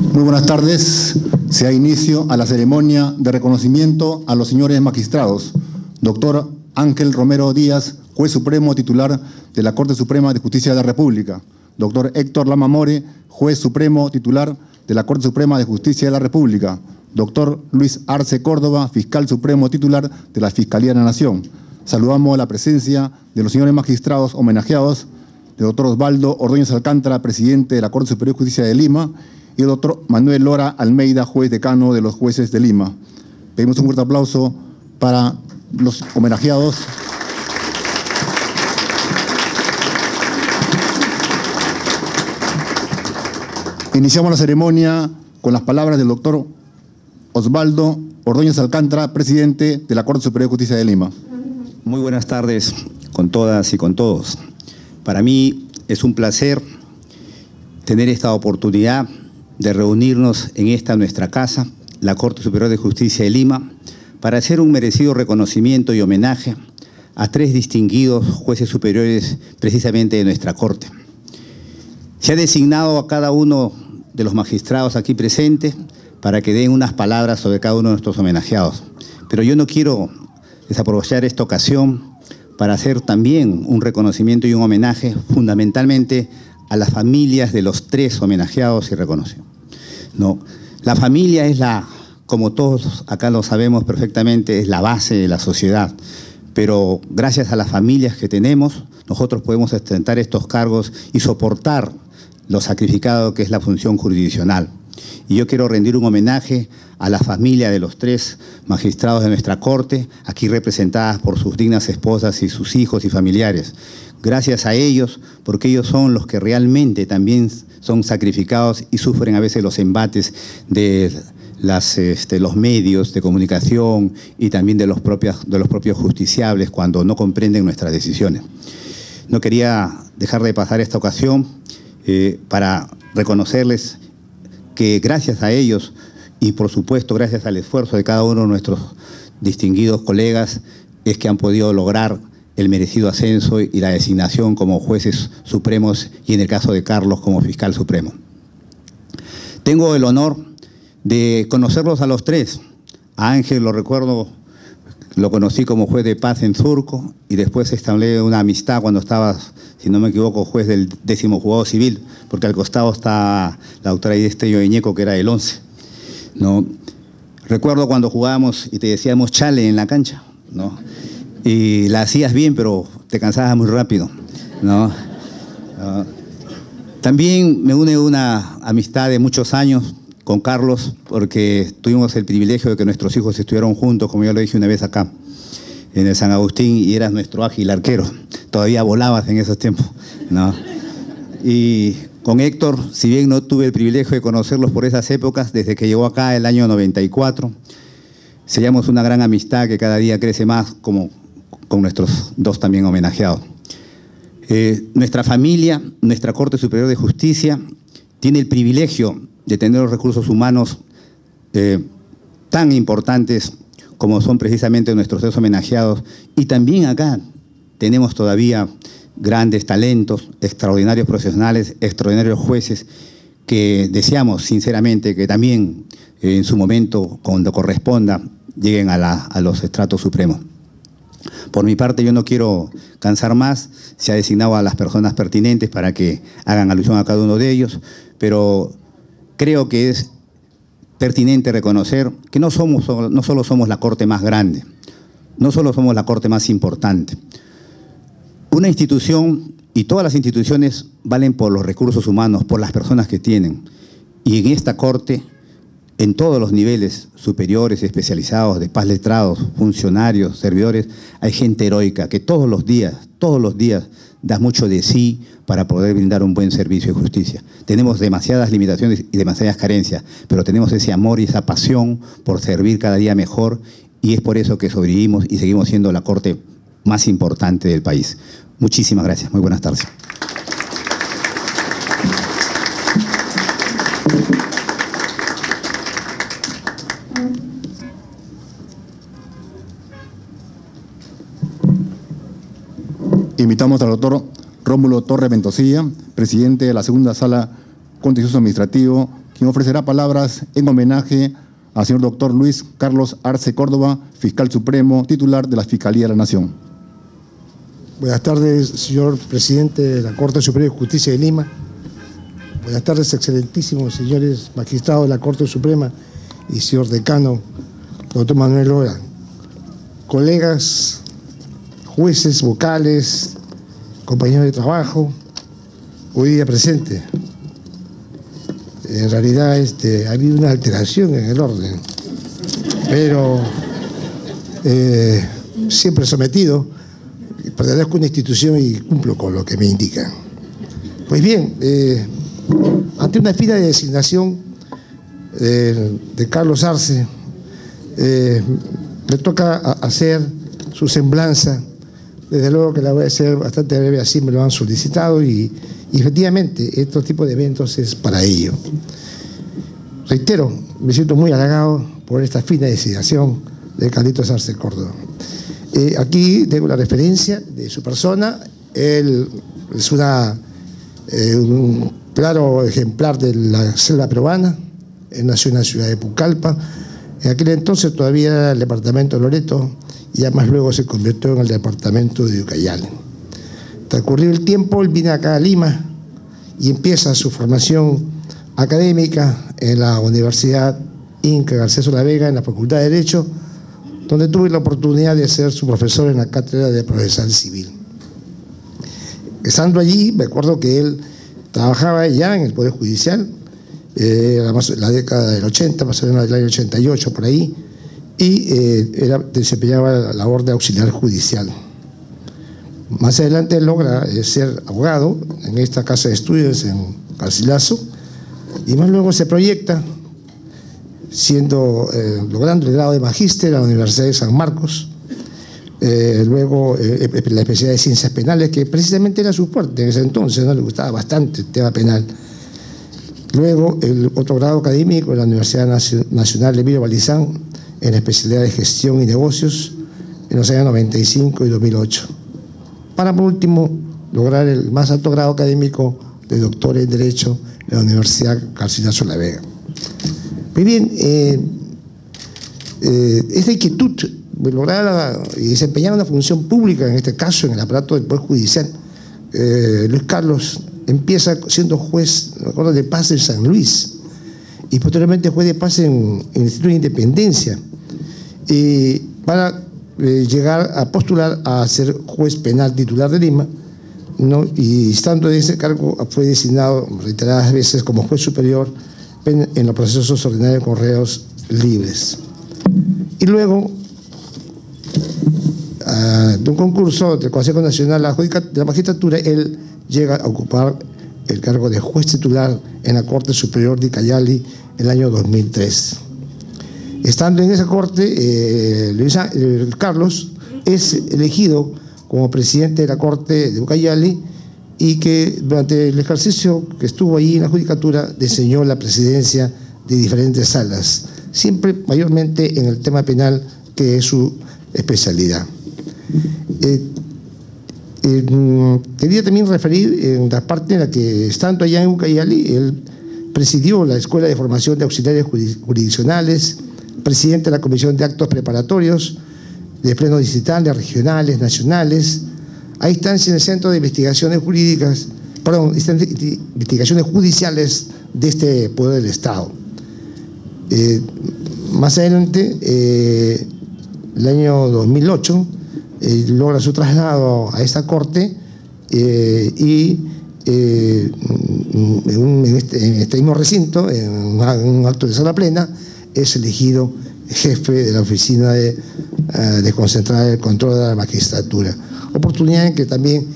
Muy buenas tardes. Se da inicio a la ceremonia de reconocimiento a los señores magistrados. Doctor Ángel Romero Díaz, juez supremo titular de la Corte Suprema de Justicia de la República. Doctor Héctor Lama More, juez supremo titular de la Corte Suprema de Justicia de la República. Doctor Luis Arce Córdoba, fiscal supremo titular de la Fiscalía de la Nación. Saludamos la presencia de los señores magistrados homenajeados, el doctor Osvaldo Ordóñez Alcántara, presidente de la Corte Superior de Justicia de Lima, y el doctor Manuel Lora Almeida, juez decano de los jueces de Lima. Pedimos un fuerte aplauso para los homenajeados. Iniciamos la ceremonia con las palabras del doctor Osvaldo Ordóñez Alcántara, presidente de la Corte Superior de Justicia de Lima. Muy buenas tardes con todas y con todos. Para mí es un placer tener esta oportunidad de reunirnos en esta nuestra casa, la Corte Superior de Justicia de Lima, para hacer un merecido reconocimiento y homenaje a tres distinguidos jueces superiores precisamente de nuestra Corte. Se ha designado a cada uno de los magistrados aquí presentes para que den unas palabras sobre cada uno de nuestros homenajeados. Pero yo no quiero desaprovechar esta ocasión para hacer también un reconocimiento y un homenaje fundamentalmente a las familias de los tres homenajeados y reconocidos. No, la familia es la, como todos acá lo sabemos perfectamente, es la base de la sociedad. Pero gracias a las familias que tenemos, nosotros podemos ostentar estos cargos y soportar lo sacrificado que es la función jurisdiccional. Y yo quiero rendir un homenaje a la familia de los tres magistrados de nuestra Corte, aquí representadas por sus dignas esposas y sus hijos y familiares. Gracias a ellos, porque ellos son los que realmente también son sacrificados y sufren a veces los embates de este, los medios de comunicación y también de los, propios, de los propios justiciables cuando no comprenden nuestras decisiones. No quería dejar de pasar esta ocasión eh, para reconocerles que gracias a ellos y por supuesto gracias al esfuerzo de cada uno de nuestros distinguidos colegas es que han podido lograr el merecido ascenso y la designación como jueces supremos y en el caso de Carlos como fiscal supremo. Tengo el honor de conocerlos a los tres. A Ángel lo recuerdo, lo conocí como juez de paz en Surco y después establecí una amistad cuando estaba, si no me equivoco, juez del décimo juzgado civil porque al costado está la doctora Idestello Iñeco, que era el 11. ¿no? Recuerdo cuando jugábamos y te decíamos chale en la cancha, ¿no? Y la hacías bien, pero te cansabas muy rápido, ¿no? También me une una amistad de muchos años con Carlos, porque tuvimos el privilegio de que nuestros hijos estuvieron juntos, como yo lo dije una vez acá, en el San Agustín, y eras nuestro ágil arquero. Todavía volabas en esos tiempos, ¿no? Y con Héctor, si bien no tuve el privilegio de conocerlos por esas épocas, desde que llegó acá el año 94, sellamos una gran amistad que cada día crece más, como con nuestros dos también homenajeados. Eh, nuestra familia, nuestra Corte Superior de Justicia, tiene el privilegio de tener los recursos humanos eh, tan importantes como son precisamente nuestros dos homenajeados. Y también acá tenemos todavía grandes talentos, extraordinarios profesionales, extraordinarios jueces, que deseamos sinceramente que también eh, en su momento, cuando corresponda, lleguen a, los estratos supremos. Por mi parte, yo no quiero cansar más, se ha designado a las personas pertinentes para que hagan alusión a cada uno de ellos, pero creo que es pertinente reconocer que no, somos, no solo somos la corte más grande, no solo somos la corte más importante, una institución y todas las instituciones valen por los recursos humanos, por las personas que tienen. Y en esta Corte, en todos los niveles superiores, especializados, de paz letrados, funcionarios, servidores, hay gente heroica que todos los días, todos los días da mucho de sí para poder brindar un buen servicio de justicia. Tenemos demasiadas limitaciones y demasiadas carencias, pero tenemos ese amor y esa pasión por servir cada día mejor y es por eso que sobrevivimos y seguimos siendo la Corte más importante del país. Muchísimas gracias. Muy buenas tardes. Invitamos al doctor Rómulo Torre Ventosilla, presidente de la segunda sala contencioso administrativo, quien ofrecerá palabras en homenaje al señor doctor Luis Carlos Arce Córdoba, fiscal supremo, titular de la Fiscalía de la Nación. Buenas tardes, señor presidente de la Corte Superior de Justicia de Lima. Buenas tardes, excelentísimos señores magistrados de la Corte Suprema y señor decano, doctor Manuel Lora. Colegas, jueces, vocales, compañeros de trabajo, hoy día presente. En realidad este, ha habido una alteración en el orden, pero eh, siempre sometido, pertenezco a una institución y cumplo con lo que me indican. Pues bien, eh, ante una fila de designación de, Carlos Arce, eh, me toca hacer su semblanza. Desde luego que la voy a hacer bastante breve, así me lo han solicitado y efectivamente, estos tipos de eventos es para ello. Reitero, me siento muy halagado por esta fina designación de Carlitos Arce Córdoba. Eh, aquí tengo la referencia de su persona. Él es una, eh, un claro ejemplar de la selva peruana. Él nació en la ciudad de Pucallpa. En aquel entonces todavía el departamento de Loreto y además luego se convirtió en el departamento de Ucayali. Transcurrido el tiempo, él viene acá a Lima y empieza su formación académica en la Universidad Inca Garcés La Vega, en la Facultad de Derecho, donde tuve la oportunidad de ser su profesor en la cátedra de procesal civil. Estando allí, me acuerdo que él trabajaba ya en el Poder Judicial, eh, la década del 80, más o menos del año 88 por ahí, y eh, era, desempeñaba la labor de auxiliar judicial. Más adelante logra eh, ser abogado en esta casa de estudios en Garcilaso y más luego se proyecta siendo, eh, logrando el grado de magíster a la Universidad de San Marcos, luego la especialidad de ciencias penales, que precisamente era su fuerte en ese entonces, le gustaba bastante el tema penal. Luego el otro grado académico en la Universidad Nacional de Emilio Balizán, en la especialidad de gestión y negocios, en los años 95 y 2008 para por último lograr el más alto grado académico de doctor en Derecho en la Universidad Garcilaso La Vega. Muy bien, eh, eh, esta inquietud de lograr y desempeñar una función pública, en este caso en el aparato del Poder Judicial, eh, Luis Carlos empieza siendo juez de paz en San Luis y posteriormente juez de paz en, el Instituto de Independencia. Y para eh, llegar a postular a ser juez penal titular de Lima, ¿no? y estando en ese cargo fue designado reiteradas veces como juez superior en los procesos ordinarios de correos libres. Y luego, de un concurso del Consejo Nacional de la Magistratura, él llega a ocupar el cargo de juez titular en la Corte Superior de Cayali en el año 2003. Estando en esa corte, eh, Luis, eh, Carlos es elegido como presidente de la corte de Ucayali y que durante el ejercicio que estuvo allí en la judicatura diseñó la presidencia de diferentes salas, siempre mayormente en el tema penal que es su especialidad. Eh, quería también referir en la parte en la que, estando allá en Ucayali, él presidió la Escuela de Formación de Auxiliares Jurisdiccionales, presidente de la Comisión de Actos Preparatorios de Plenos Distritales, Regionales, Nacionales. Hay instancia en el Centro de Investigaciones Jurídicas, perdón, investigaciones judiciales de este Poder del Estado. Eh, más adelante, eh, el año 2008, eh, logra su traslado a esta corte y este, en, este, mismo recinto, en un acto de sala plena, es elegido jefe de la oficina de, uh, concentrar el control de la magistratura. Oportunidad en que también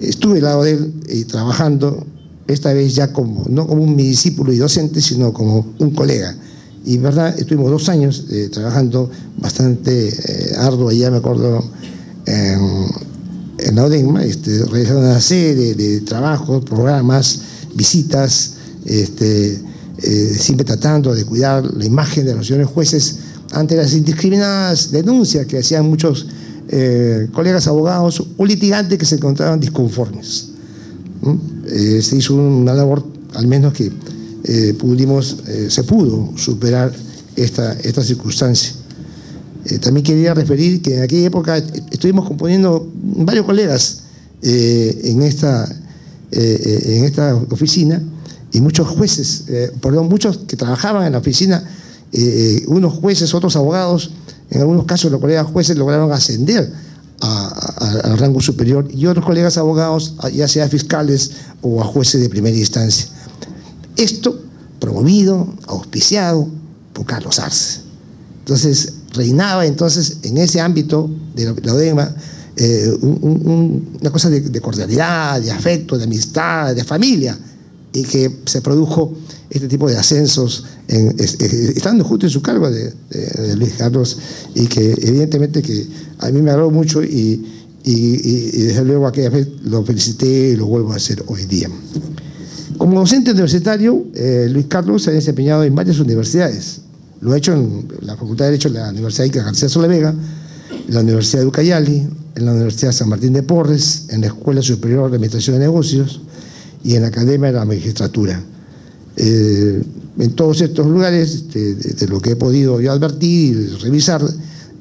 estuve al lado de él y trabajando, esta vez ya como, no como un discípulo y docente, sino como un colega. Y verdad, estuvimos dos años eh, trabajando bastante eh, arduo, allá me acuerdo, en, la ODENMA, este, realizando una serie de trabajos, programas, visitas, este, eh, siempre tratando de cuidar la imagen de los señores jueces ante las indiscriminadas denuncias que hacían muchos eh, colegas abogados o litigantes que se encontraban disconformes. Eh, se hizo una labor, al menos que pudimos, se pudo superar esta, esta circunstancia. también quería referir que en aquella época estuvimos componiendo varios colegas en, esta, en esta oficina y muchos jueces, perdón, muchos que trabajaban en la oficina, unos jueces, otros abogados, en algunos casos los colegas jueces lograron ascender al rango superior y otros colegas abogados, ya sea fiscales o a jueces de primera instancia. Esto promovido, auspiciado por Carlos Arce. Entonces, reinaba entonces en ese ámbito de la, ODEMA eh, una cosa de, cordialidad, de afecto, de amistad, de familia, y que se produjo este tipo de ascensos estando justo en su cargo de, Luis Carlos y que evidentemente que a mí me agradó mucho y, desde luego aquella vez lo felicité y lo vuelvo a hacer hoy día. Como docente universitario, eh, Luis Carlos se ha desempeñado en varias universidades. Lo ha hecho en la Facultad de Derecho de la Universidad Ica García Solevega, en la Universidad de Ucayali, en la Universidad San Martín de Porres, en la Escuela Superior de Administración de Negocios y en la Academia de la Magistratura. Eh, en todos estos lugares, de, lo que he podido yo advertir y revisar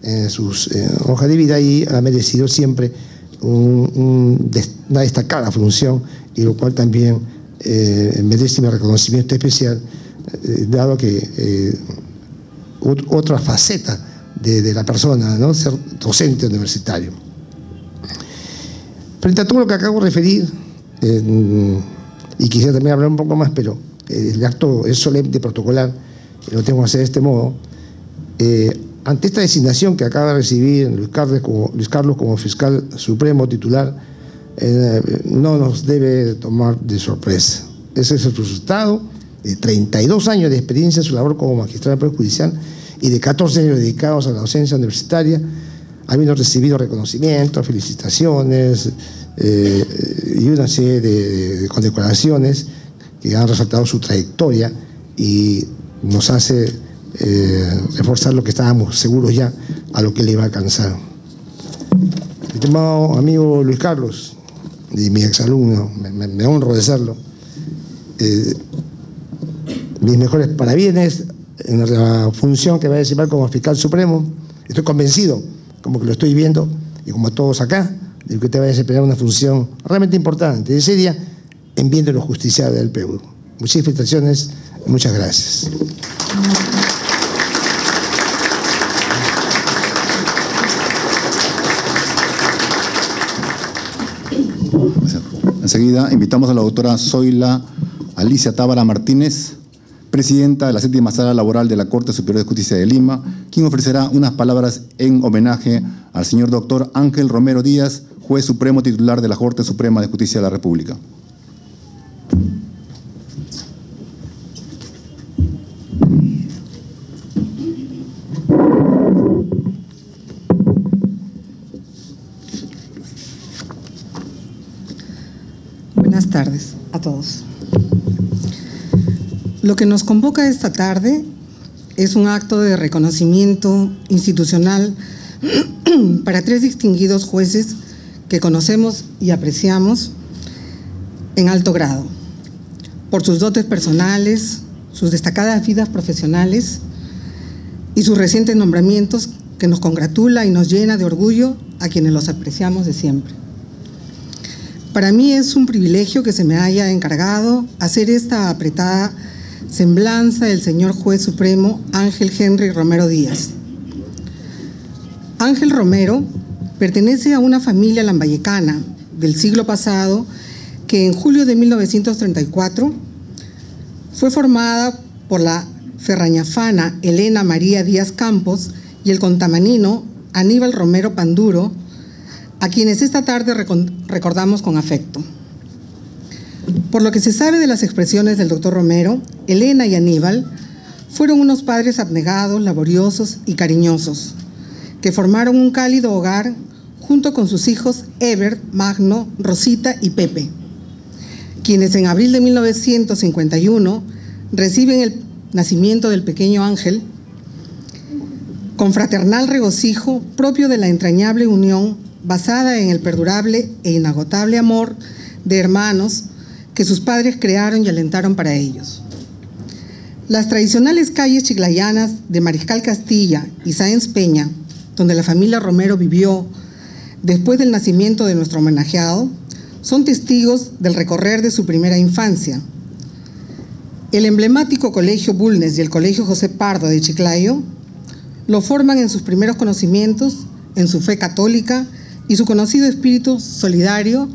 en sus hojas de vida, y ha merecido siempre una destacada función, y lo cual también eh, merece un reconocimiento especial, eh, dado que eh, otra faceta de, la persona, ¿no? ser docente universitario. Frente a todo lo que acabo de referir, y quisiera también hablar un poco más, pero el acto es solemne, protocolar, lo tengo que hacer de este modo. Eh, ante esta designación que acaba de recibir Luis Carlos como, fiscal supremo titular, eh, no nos debe tomar de sorpresa. Ese es el resultado de 32 años de experiencia en su labor como magistrado prejudicial y de 14 años dedicados a la docencia universitaria, habiendo recibido reconocimientos, felicitaciones eh, y una serie de condecoraciones que han resaltado su trayectoria y nos hace eh, reforzar lo que estábamos seguros ya a lo que le iba a alcanzar. Mi estimado amigo Luis Carlos, y mi exalumno, me, me, honro de serlo, eh, mis mejores parabienes en la función que va a desempeñar como fiscal supremo. Estoy convencido, como que lo estoy viendo, y como todos acá, de que te va a desempeñar una función realmente importante. Ese día en bien de los justiciables del Perú. Muchas felicitaciones y muchas gracias. Enseguida invitamos a la doctora Zoila Alicia Tábara Martínez, presidenta de la séptima sala laboral de la Corte Superior de Justicia de Lima, quien ofrecerá unas palabras en homenaje al señor doctor Ángel Romero Díaz, juez supremo titular de la Corte Suprema de Justicia de la República. tardes a todos. Lo que nos convoca esta tarde es un acto de reconocimiento institucional para tres distinguidos jueces que conocemos y apreciamos en alto grado, por sus dotes personales, sus destacadas vidas profesionales y sus recientes nombramientos que nos congratula y nos llena de orgullo a quienes los apreciamos de siempre. Para mí es un privilegio que se me haya encargado hacer esta apretada semblanza del señor juez supremo Ángel Henry Romero Díaz. Ángel Romero pertenece a una familia lambayecana del siglo pasado que en julio de 1934 fue formada por la ferrañafana Elena María Díaz Campos y el contamanino Aníbal Romero Panduro, a quienes esta tarde recordamos con afecto. Por lo que se sabe de las expresiones del doctor Romero, Elena y Aníbal fueron unos padres abnegados, laboriosos y cariñosos, que formaron un cálido hogar junto con sus hijos Ebert, Magno, Rosita y Pepe, quienes en abril de 1951 reciben el nacimiento del pequeño Ángel con fraternal regocijo propio de la entrañable unión basada en el perdurable e inagotable amor de hermanos que sus padres crearon y alentaron para ellos. Las tradicionales calles chiclayanas de Mariscal Castilla y Sáenz Peña, donde la familia Romero vivió después del nacimiento de nuestro homenajeado, son testigos del recorrer de su primera infancia. El emblemático Colegio Bulnes y el Colegio José Pardo de Chiclayo lo forman en sus primeros conocimientos, en su fe católica y su conocido espíritu solidario,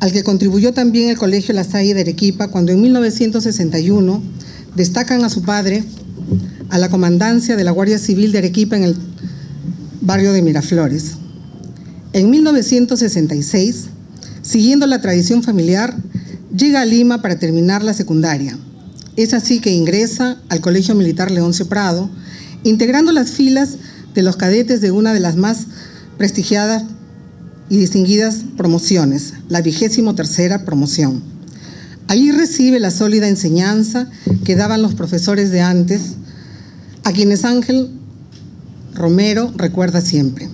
al que contribuyó también el Colegio La Salle de Arequipa cuando en 1961 destacan a su padre a la comandancia de la Guardia Civil de Arequipa en el barrio de Miraflores. En 1966, siguiendo la tradición familiar, llega a Lima para terminar la secundaria. Es así que ingresa al Colegio Militar Leoncio Prado, integrando las filas de los cadetes de una de las más prestigiadas y distinguidas promociones, la vigésimo tercera promoción. Allí recibe la sólida enseñanza que daban los profesores de antes, a quienes Ángel Romero recuerda siempre,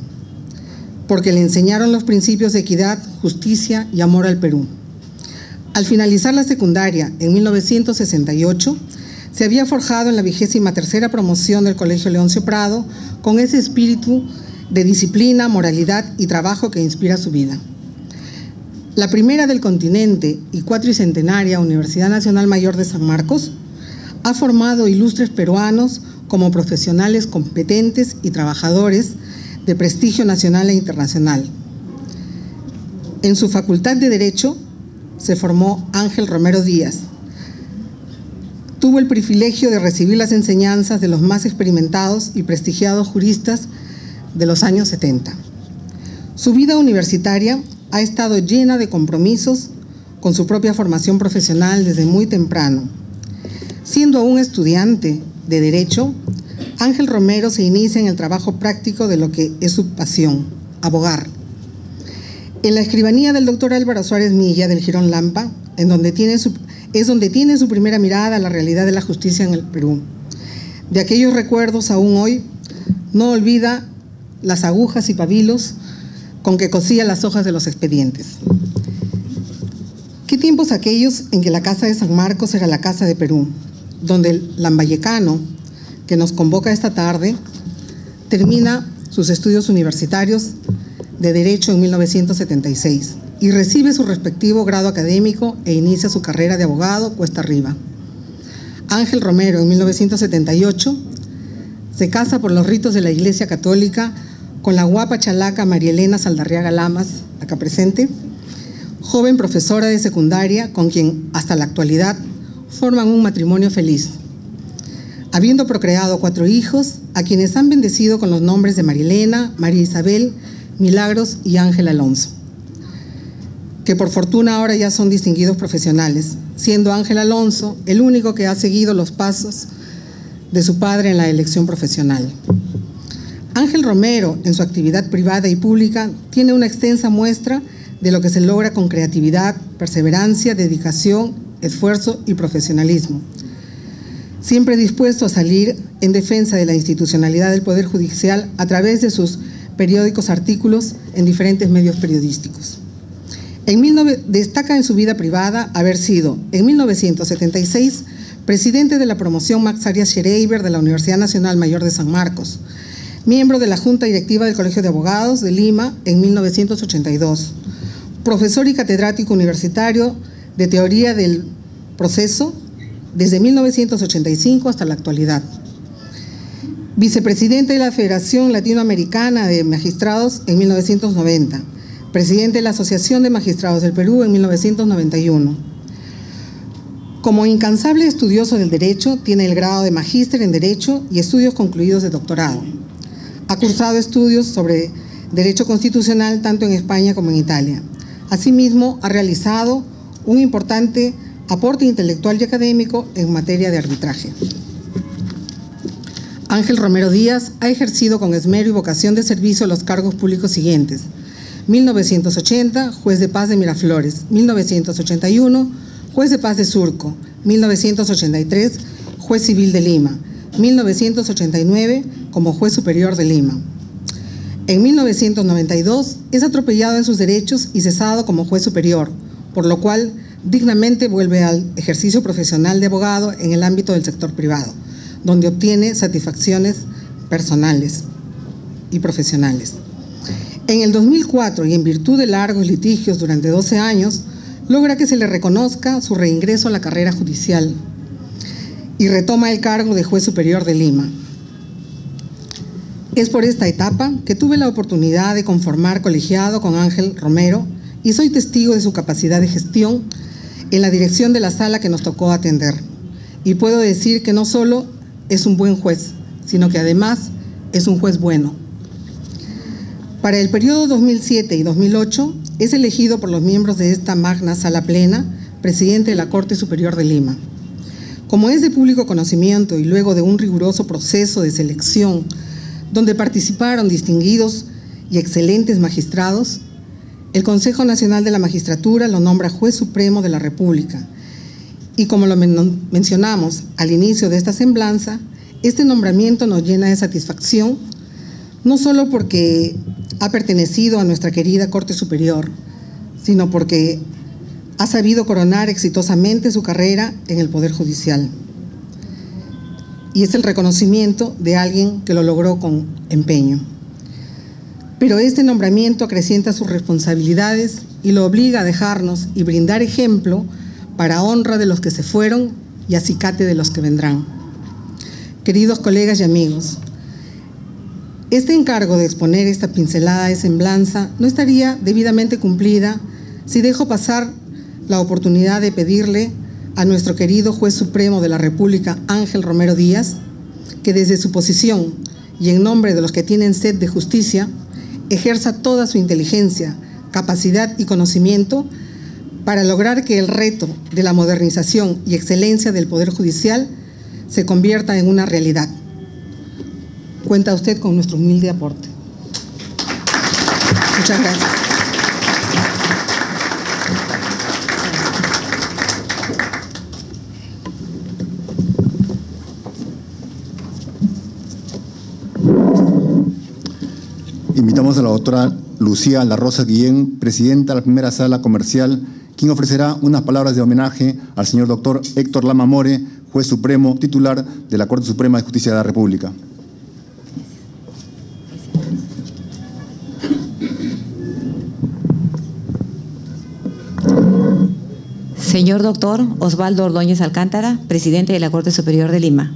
porque le enseñaron los principios de equidad, justicia y amor al Perú. Al finalizar la secundaria en 1968, se había forjado en la vigésima tercera promoción del Colegio Leoncio Prado con ese espíritu de disciplina, moralidad y trabajo que inspira su vida. La primera del continente y cuatricentenaria Universidad Nacional Mayor de San Marcos ha formado ilustres peruanos como profesionales competentes y trabajadores de prestigio nacional e internacional. En su facultad de Derecho se formó Ángel Romero Díaz. Tuvo el privilegio de recibir las enseñanzas de los más experimentados y prestigiados juristas de los años 70. Su vida universitaria ha estado llena de compromisos con su propia formación profesional desde muy temprano. Siendo aún estudiante de Derecho, Ángel Romero se inicia en el trabajo práctico de lo que es su pasión, abogar. En la escribanía del doctor Álvaro Suárez Milla del Girón Lampa, en donde tiene es donde tiene su primera mirada a la realidad de la justicia en el Perú. De aquellos recuerdos aún hoy, no olvida las agujas y pabilos con que cosía las hojas de los expedientes. ¿Qué tiempos aquellos en que la Casa de San Marcos era la Casa de Perú, donde el lambayecano que nos convoca esta tarde termina sus estudios universitarios de Derecho en 1976 y recibe su respectivo grado académico e inicia su carrera de abogado cuesta arriba. Ángel Romero en 1978 se casa por los ritos de la Iglesia Católica con la guapa chalaca María Elena Saldarriaga Lamas, acá presente, joven profesora de secundaria con quien hasta la actualidad forman un matrimonio feliz, habiendo procreado cuatro hijos a quienes han bendecido con los nombres de María Elena, María Isabel, Milagros y Ángel Alonso, que por fortuna ahora ya son distinguidos profesionales, siendo Ángel Alonso el único que ha seguido los pasos de su padre en la elección profesional. Ángel Romero, en su actividad privada y pública, tiene una extensa muestra de lo que se logra con creatividad, perseverancia, dedicación, esfuerzo y profesionalismo. Siempre dispuesto a salir en defensa de la institucionalidad del Poder Judicial a través de sus periódicos artículos en diferentes medios periodísticos. Destaca en su vida privada haber sido, en 1976, presidente de la promoción Max Arias Schreiber de la Universidad Nacional Mayor de San Marcos, miembro de la Junta Directiva del Colegio de Abogados de Lima en 1982, profesor y catedrático universitario de Teoría del Proceso desde 1985 hasta la actualidad. Vicepresidente de la Federación Latinoamericana de Magistrados en 1990, presidente de la Asociación de Magistrados del Perú en 1991. Como incansable estudioso del derecho, tiene el grado de magíster en Derecho y estudios concluidos de doctorado. Ha cursado estudios sobre Derecho Constitucional tanto en España como en Italia. Asimismo, ha realizado un importante aporte intelectual y académico en materia de arbitraje. Ángel Romero Díaz ha ejercido con esmero y vocación de servicio los cargos públicos siguientes. 1980, juez de paz de Miraflores. 1981, juez de paz de Surco. 1983, juez civil de Lima. 1989 como juez superior de Lima. En 1992 es atropellado en sus derechos y cesado como juez superior, por lo cual dignamente vuelve al ejercicio profesional de abogado en el ámbito del sector privado, donde obtiene satisfacciones personales y profesionales. En el 2004, y en virtud de largos litigios durante 12 años, logra que se le reconozca su reingreso a la carrera judicial y retoma el cargo de juez superior de Lima. Es por esta etapa que tuve la oportunidad de conformar colegiado con Ángel Romero y soy testigo de su capacidad de gestión en la dirección de la sala que nos tocó atender. Y puedo decir que no solo es un buen juez, sino que además es un juez bueno. Para el periodo 2007 y 2008 es elegido por los miembros de esta magna sala plena presidente de la Corte Superior de Lima. Como es de público conocimiento y luego de un riguroso proceso de selección donde participaron distinguidos y excelentes magistrados, el Consejo Nacional de la Magistratura lo nombra juez supremo de la República. Y como lo mencionamos al inicio de esta semblanza, este nombramiento nos llena de satisfacción, no solo porque ha pertenecido a nuestra querida Corte Superior, sino porque ha sabido coronar exitosamente su carrera en el Poder Judicial. Y es el reconocimiento de alguien que lo logró con empeño. Pero este nombramiento acrecienta sus responsabilidades y lo obliga a dejarnos y brindar ejemplo para honra de los que se fueron y acicate de los que vendrán. Queridos colegas y amigos, este encargo de exponer esta pincelada de semblanza no estaría debidamente cumplida si dejo pasar la oportunidad de pedirle a nuestro querido juez supremo de la República, Ángel Romero Díaz, que desde su posición y en nombre de los que tienen sed de justicia, ejerza toda su inteligencia, capacidad y conocimiento para lograr que el reto de la modernización y excelencia del Poder Judicial se convierta en una realidad. Cuenta usted con nuestro humilde aporte. Muchas gracias. Invitamos a la doctora Lucía La Rosa Guillén, presidenta de la primera sala comercial, quien ofrecerá unas palabras de homenaje al señor doctor Héctor Lama More, juez supremo titular de la Corte Suprema de Justicia de la República. Señor doctor Osvaldo Ordóñez Alcántara, presidente de la Corte Superior de Lima.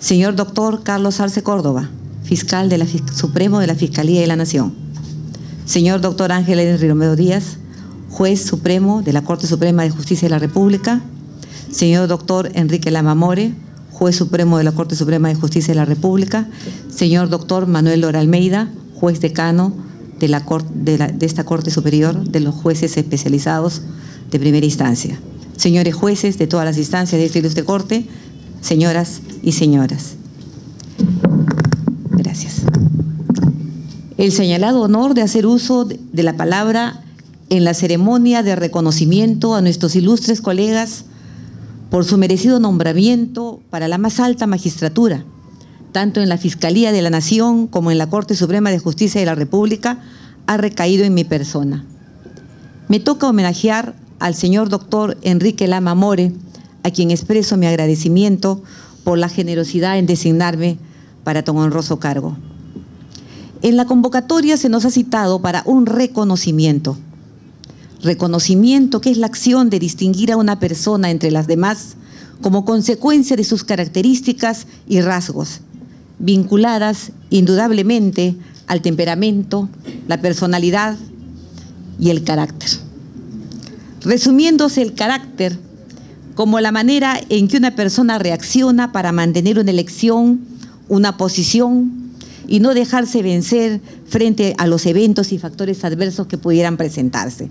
Señor doctor Carlos Arce Córdoba, fiscal de la Supremo de la Fiscalía de la Nación. Señor doctor Ángel Henry Romero Díaz, juez supremo de la Corte Suprema de Justicia de la República. Señor doctor Enrique Lama More, juez supremo de la Corte Suprema de Justicia de la República. Señor doctor Manuel Lora Almeida, juez decano de, la, de, de esta Corte Superior de los jueces especializados de primera instancia. Señores jueces de todas las instancias de esta ilustre corte, señoras y señoras. Gracias. El señalado honor de hacer uso de la palabra en la ceremonia de reconocimiento a nuestros ilustres colegas por su merecido nombramiento para la más alta magistratura, tanto en la Fiscalía de la Nación como en la Corte Suprema de Justicia de la República, ha recaído en mi persona. Me toca homenajear al señor doctor Enrique Lama More, a quien expreso mi agradecimiento por la generosidad en designarme para tan honroso cargo. En la convocatoria se nos ha citado para un reconocimiento. Reconocimiento que es la acción de distinguir a una persona entre las demás como consecuencia de sus características y rasgos, vinculadas indudablemente al temperamento, la personalidad y el carácter resumiéndose el carácter como la manera en que una persona reacciona para mantener una elección, una posición y no dejarse vencer frente a los eventos y factores adversos que pudieran presentarse.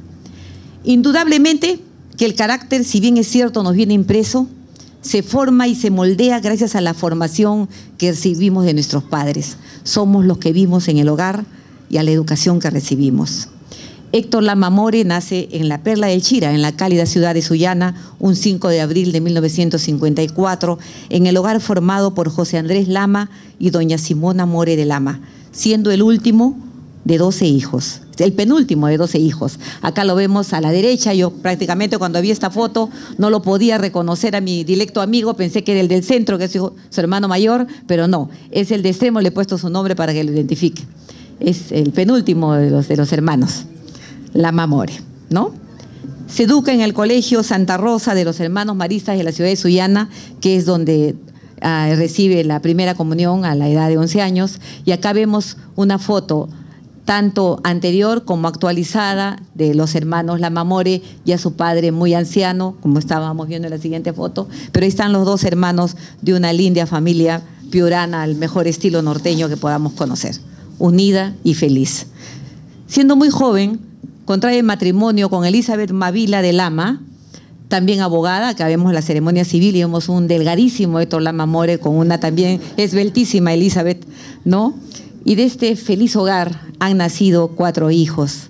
Indudablemente que el carácter, si bien es cierto, nos viene impreso, se forma y se moldea gracias a la formación que recibimos de nuestros padres. Somos los que vimos en el hogar y a la educación que recibimos. Héctor Lama More nace en la Perla del Chira, en la cálida ciudad de Sullana, un 5 de abril de 1954, en el hogar formado por José Andrés Lama y doña Simona More de Lama, siendo el último de 12 hijos, el penúltimo de 12 hijos. Acá lo vemos a la derecha, yo prácticamente cuando vi esta foto no lo podía reconocer a mi directo amigo, pensé que era el del centro, que es su, hermano mayor, pero no, es el de extremo, le he puesto su nombre para que lo identifique. Es el penúltimo de los, de los hermanos, la Mamore, ¿no? Se educa en el Colegio Santa Rosa de los Hermanos Maristas de la ciudad de Sullana, que es donde ah, recibe la primera comunión a la edad de 11 años. Y acá vemos una foto tanto anterior como actualizada de los hermanos Lamamore y a su padre muy anciano, como estábamos viendo en la siguiente foto, pero ahí están los dos hermanos de una linda familia piurana, al mejor estilo norteño que podamos conocer, unida y feliz. Siendo muy joven, contrae matrimonio con Elizabeth Mavila de Lama, también abogada, acá vemos la ceremonia civil y vemos un delgadísimo Héctor Lama More con una también esbeltísima Elizabeth, ¿no? Y de este feliz hogar han nacido cuatro hijos,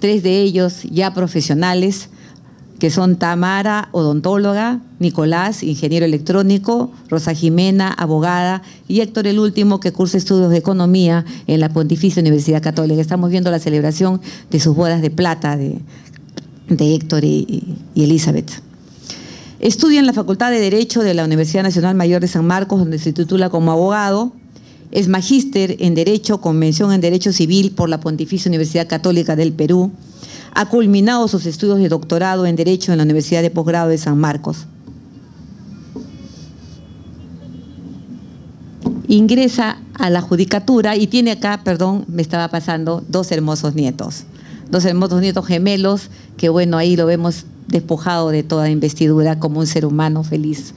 tres de ellos ya profesionales, que son Tamara, odontóloga, Nicolás, ingeniero electrónico, Rosa Jimena, abogada, y Héctor el último, que cursa estudios de economía en la Pontificia Universidad Católica. Estamos viendo la celebración de sus bodas de plata de, Héctor y, y Elizabeth. Estudia en la Facultad de Derecho de la Universidad Nacional Mayor de San Marcos, donde se titula como abogado. Es magíster en Derecho, con mención en Derecho Civil por la Pontificia Universidad Católica del Perú ha culminado sus estudios de doctorado en Derecho en la Universidad de Posgrado de San Marcos. Ingresa a la judicatura y tiene acá, perdón, me estaba pasando, dos hermosos nietos. Dos hermosos nietos gemelos, que bueno, ahí lo vemos despojado de toda investidura como un ser humano feliz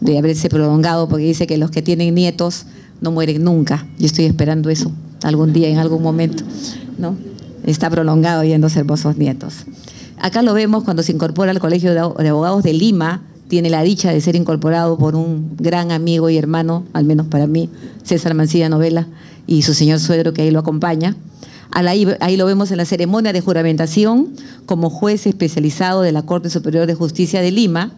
de haberse prolongado, porque dice que los que tienen nietos no mueren nunca. Yo estoy esperando eso algún día, en algún momento, ¿no? está prolongado yendo hermosos nietos. Acá lo vemos cuando se incorpora al Colegio de Abogados de Lima, tiene la dicha de ser incorporado por un gran amigo y hermano, al menos para mí, César Mancilla Novela, y su señor suegro que ahí lo acompaña. Ahí, lo vemos en la ceremonia de juramentación como juez especializado de la Corte Superior de Justicia de Lima,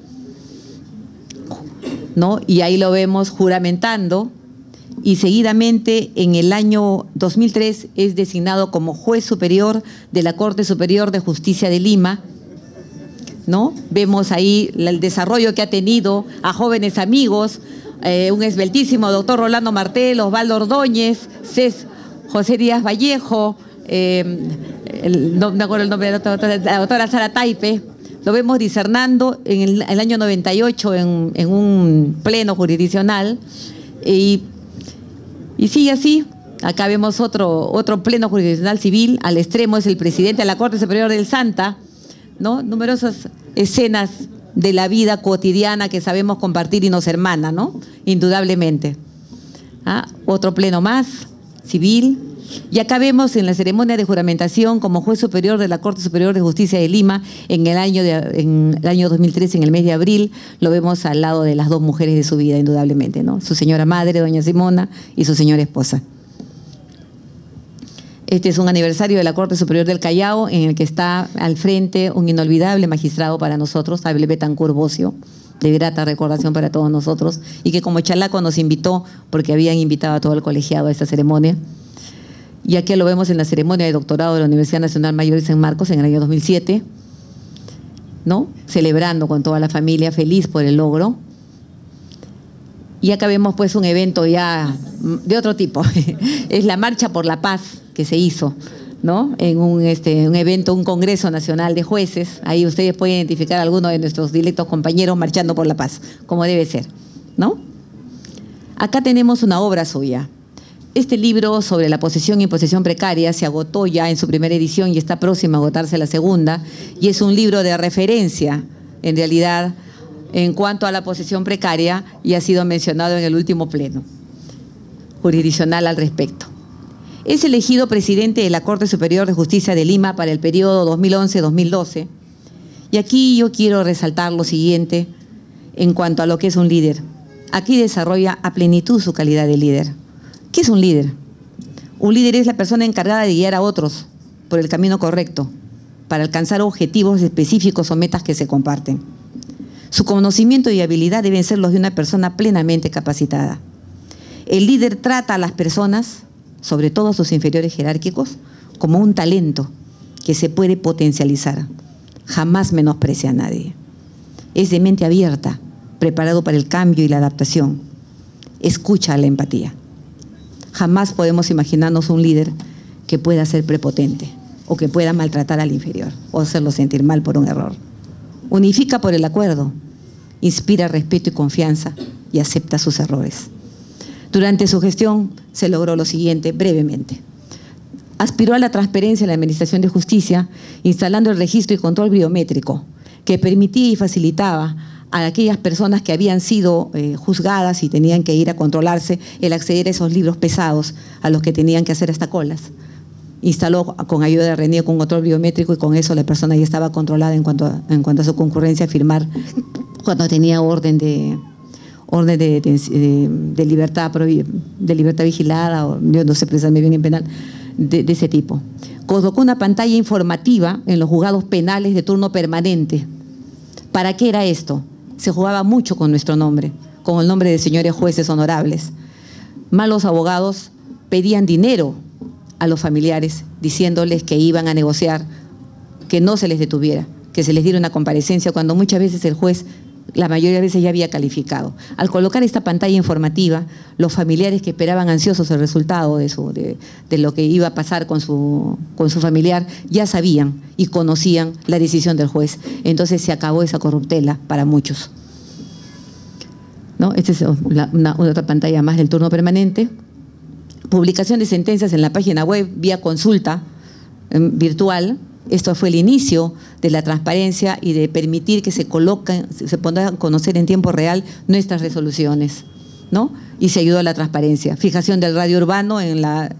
¿no? y ahí lo vemos juramentando y seguidamente en el año 2003 es designado como juez superior de la Corte Superior de Justicia de Lima. ¿no? Vemos ahí el desarrollo que ha tenido a jóvenes amigos, eh, un esbeltísimo doctor Rolando Martel, Osvaldo Ordóñez, Cés, José Díaz Vallejo, eh, no me acuerdo el nombre de la doctora, Sara Taipe, lo vemos discernando en el, año 98 en, en, un pleno jurisdiccional y y sigue así. Acá vemos otro, otro pleno jurisdiccional civil. Al extremo es el presidente de la Corte Superior del Santa. ¿no? Numerosas escenas de la vida cotidiana que sabemos compartir y nos hermana, ¿no? Indudablemente. Ah, otro pleno más, civil. Y acá vemos en la ceremonia de juramentación como juez superior de la Corte Superior de Justicia de Lima en el año, de, en el año 2013, en el mes de abril, lo vemos al lado de las dos mujeres de su vida, indudablemente, ¿no? Su señora madre, doña Simona, y su señora esposa. Este es un aniversario de la Corte Superior del Callao, en el que está al frente un inolvidable magistrado para nosotros, Abel Betancur Bocio, de grata recordación para todos nosotros, y que como chalaco nos invitó, porque habían invitado a todo el colegiado a esta ceremonia y aquí lo vemos en la ceremonia de doctorado de la Universidad Nacional Mayor de San Marcos en el año 2007, ¿no? celebrando con toda la familia, feliz por el logro. Y acá vemos pues un evento ya de otro tipo, es la Marcha por la Paz que se hizo, ¿no? En un, este, un evento, un Congreso Nacional de Jueces, ahí ustedes pueden identificar a algunos de nuestros directos compañeros marchando por la paz, como debe ser, ¿no? Acá tenemos una obra suya, este libro sobre la posesión y posesión precaria se agotó ya en su primera edición y está próximo a agotarse la segunda, y es un libro de referencia, en realidad, en cuanto a la posesión precaria, y ha sido mencionado en el último pleno jurisdiccional al respecto. Es elegido presidente de la Corte Superior de Justicia de Lima para el periodo 2011-2012, y aquí yo quiero resaltar lo siguiente en cuanto a lo que es un líder. Aquí desarrolla a plenitud su calidad de líder ¿Qué es un líder? Un líder es la persona encargada de guiar a otros por el camino correcto para alcanzar objetivos específicos o metas que se comparten. Su conocimiento y habilidad deben ser los de una persona plenamente capacitada. El líder trata a las personas, sobre todo a sus inferiores jerárquicos, como un talento que se puede potencializar. Jamás menosprecia a nadie. Es de mente abierta, preparado para el cambio y la adaptación. Escucha la empatía. Jamás podemos imaginarnos un líder que pueda ser prepotente o que pueda maltratar al inferior o hacerlo sentir mal por un error. Unifica por el acuerdo, inspira respeto y confianza y acepta sus errores. Durante su gestión se logró lo siguiente brevemente. Aspiró a la transparencia en la Administración de Justicia, instalando el registro y control biométrico, que permitía y facilitaba a aquellas personas que habían sido eh, juzgadas y tenían que ir a controlarse el acceder a esos libros pesados a los que tenían que hacer hasta colas. Instaló con ayuda de RENIE un control biométrico y con eso la persona ya estaba controlada en cuanto a, en cuanto a su concurrencia a firmar cuando tenía orden de orden de, libertad de libertad vigilada o yo no sé precisamente bien en penal de, de ese tipo. Colocó una pantalla informativa en los juzgados penales de turno permanente. ¿Para qué era esto? Se jugaba mucho con nuestro nombre, con el nombre de señores jueces honorables. Malos abogados pedían dinero a los familiares diciéndoles que iban a negociar, que no se les detuviera, que se les diera una comparecencia cuando muchas veces el juez la mayoría de veces ya había calificado. Al colocar esta pantalla informativa, los familiares que esperaban ansiosos el resultado de, su, de, lo que iba a pasar con su, con su familiar, ya sabían y conocían la decisión del juez. Entonces se acabó esa corruptela para muchos. ¿No? Esta es una, otra pantalla más del turno permanente. Publicación de sentencias en la página web vía consulta em, virtual esto fue el inicio de la transparencia y de permitir que se coloquen, se puedan conocer en tiempo real nuestras resoluciones. ¿no? Y se ayudó a la transparencia. Fijación del radio urbano en la,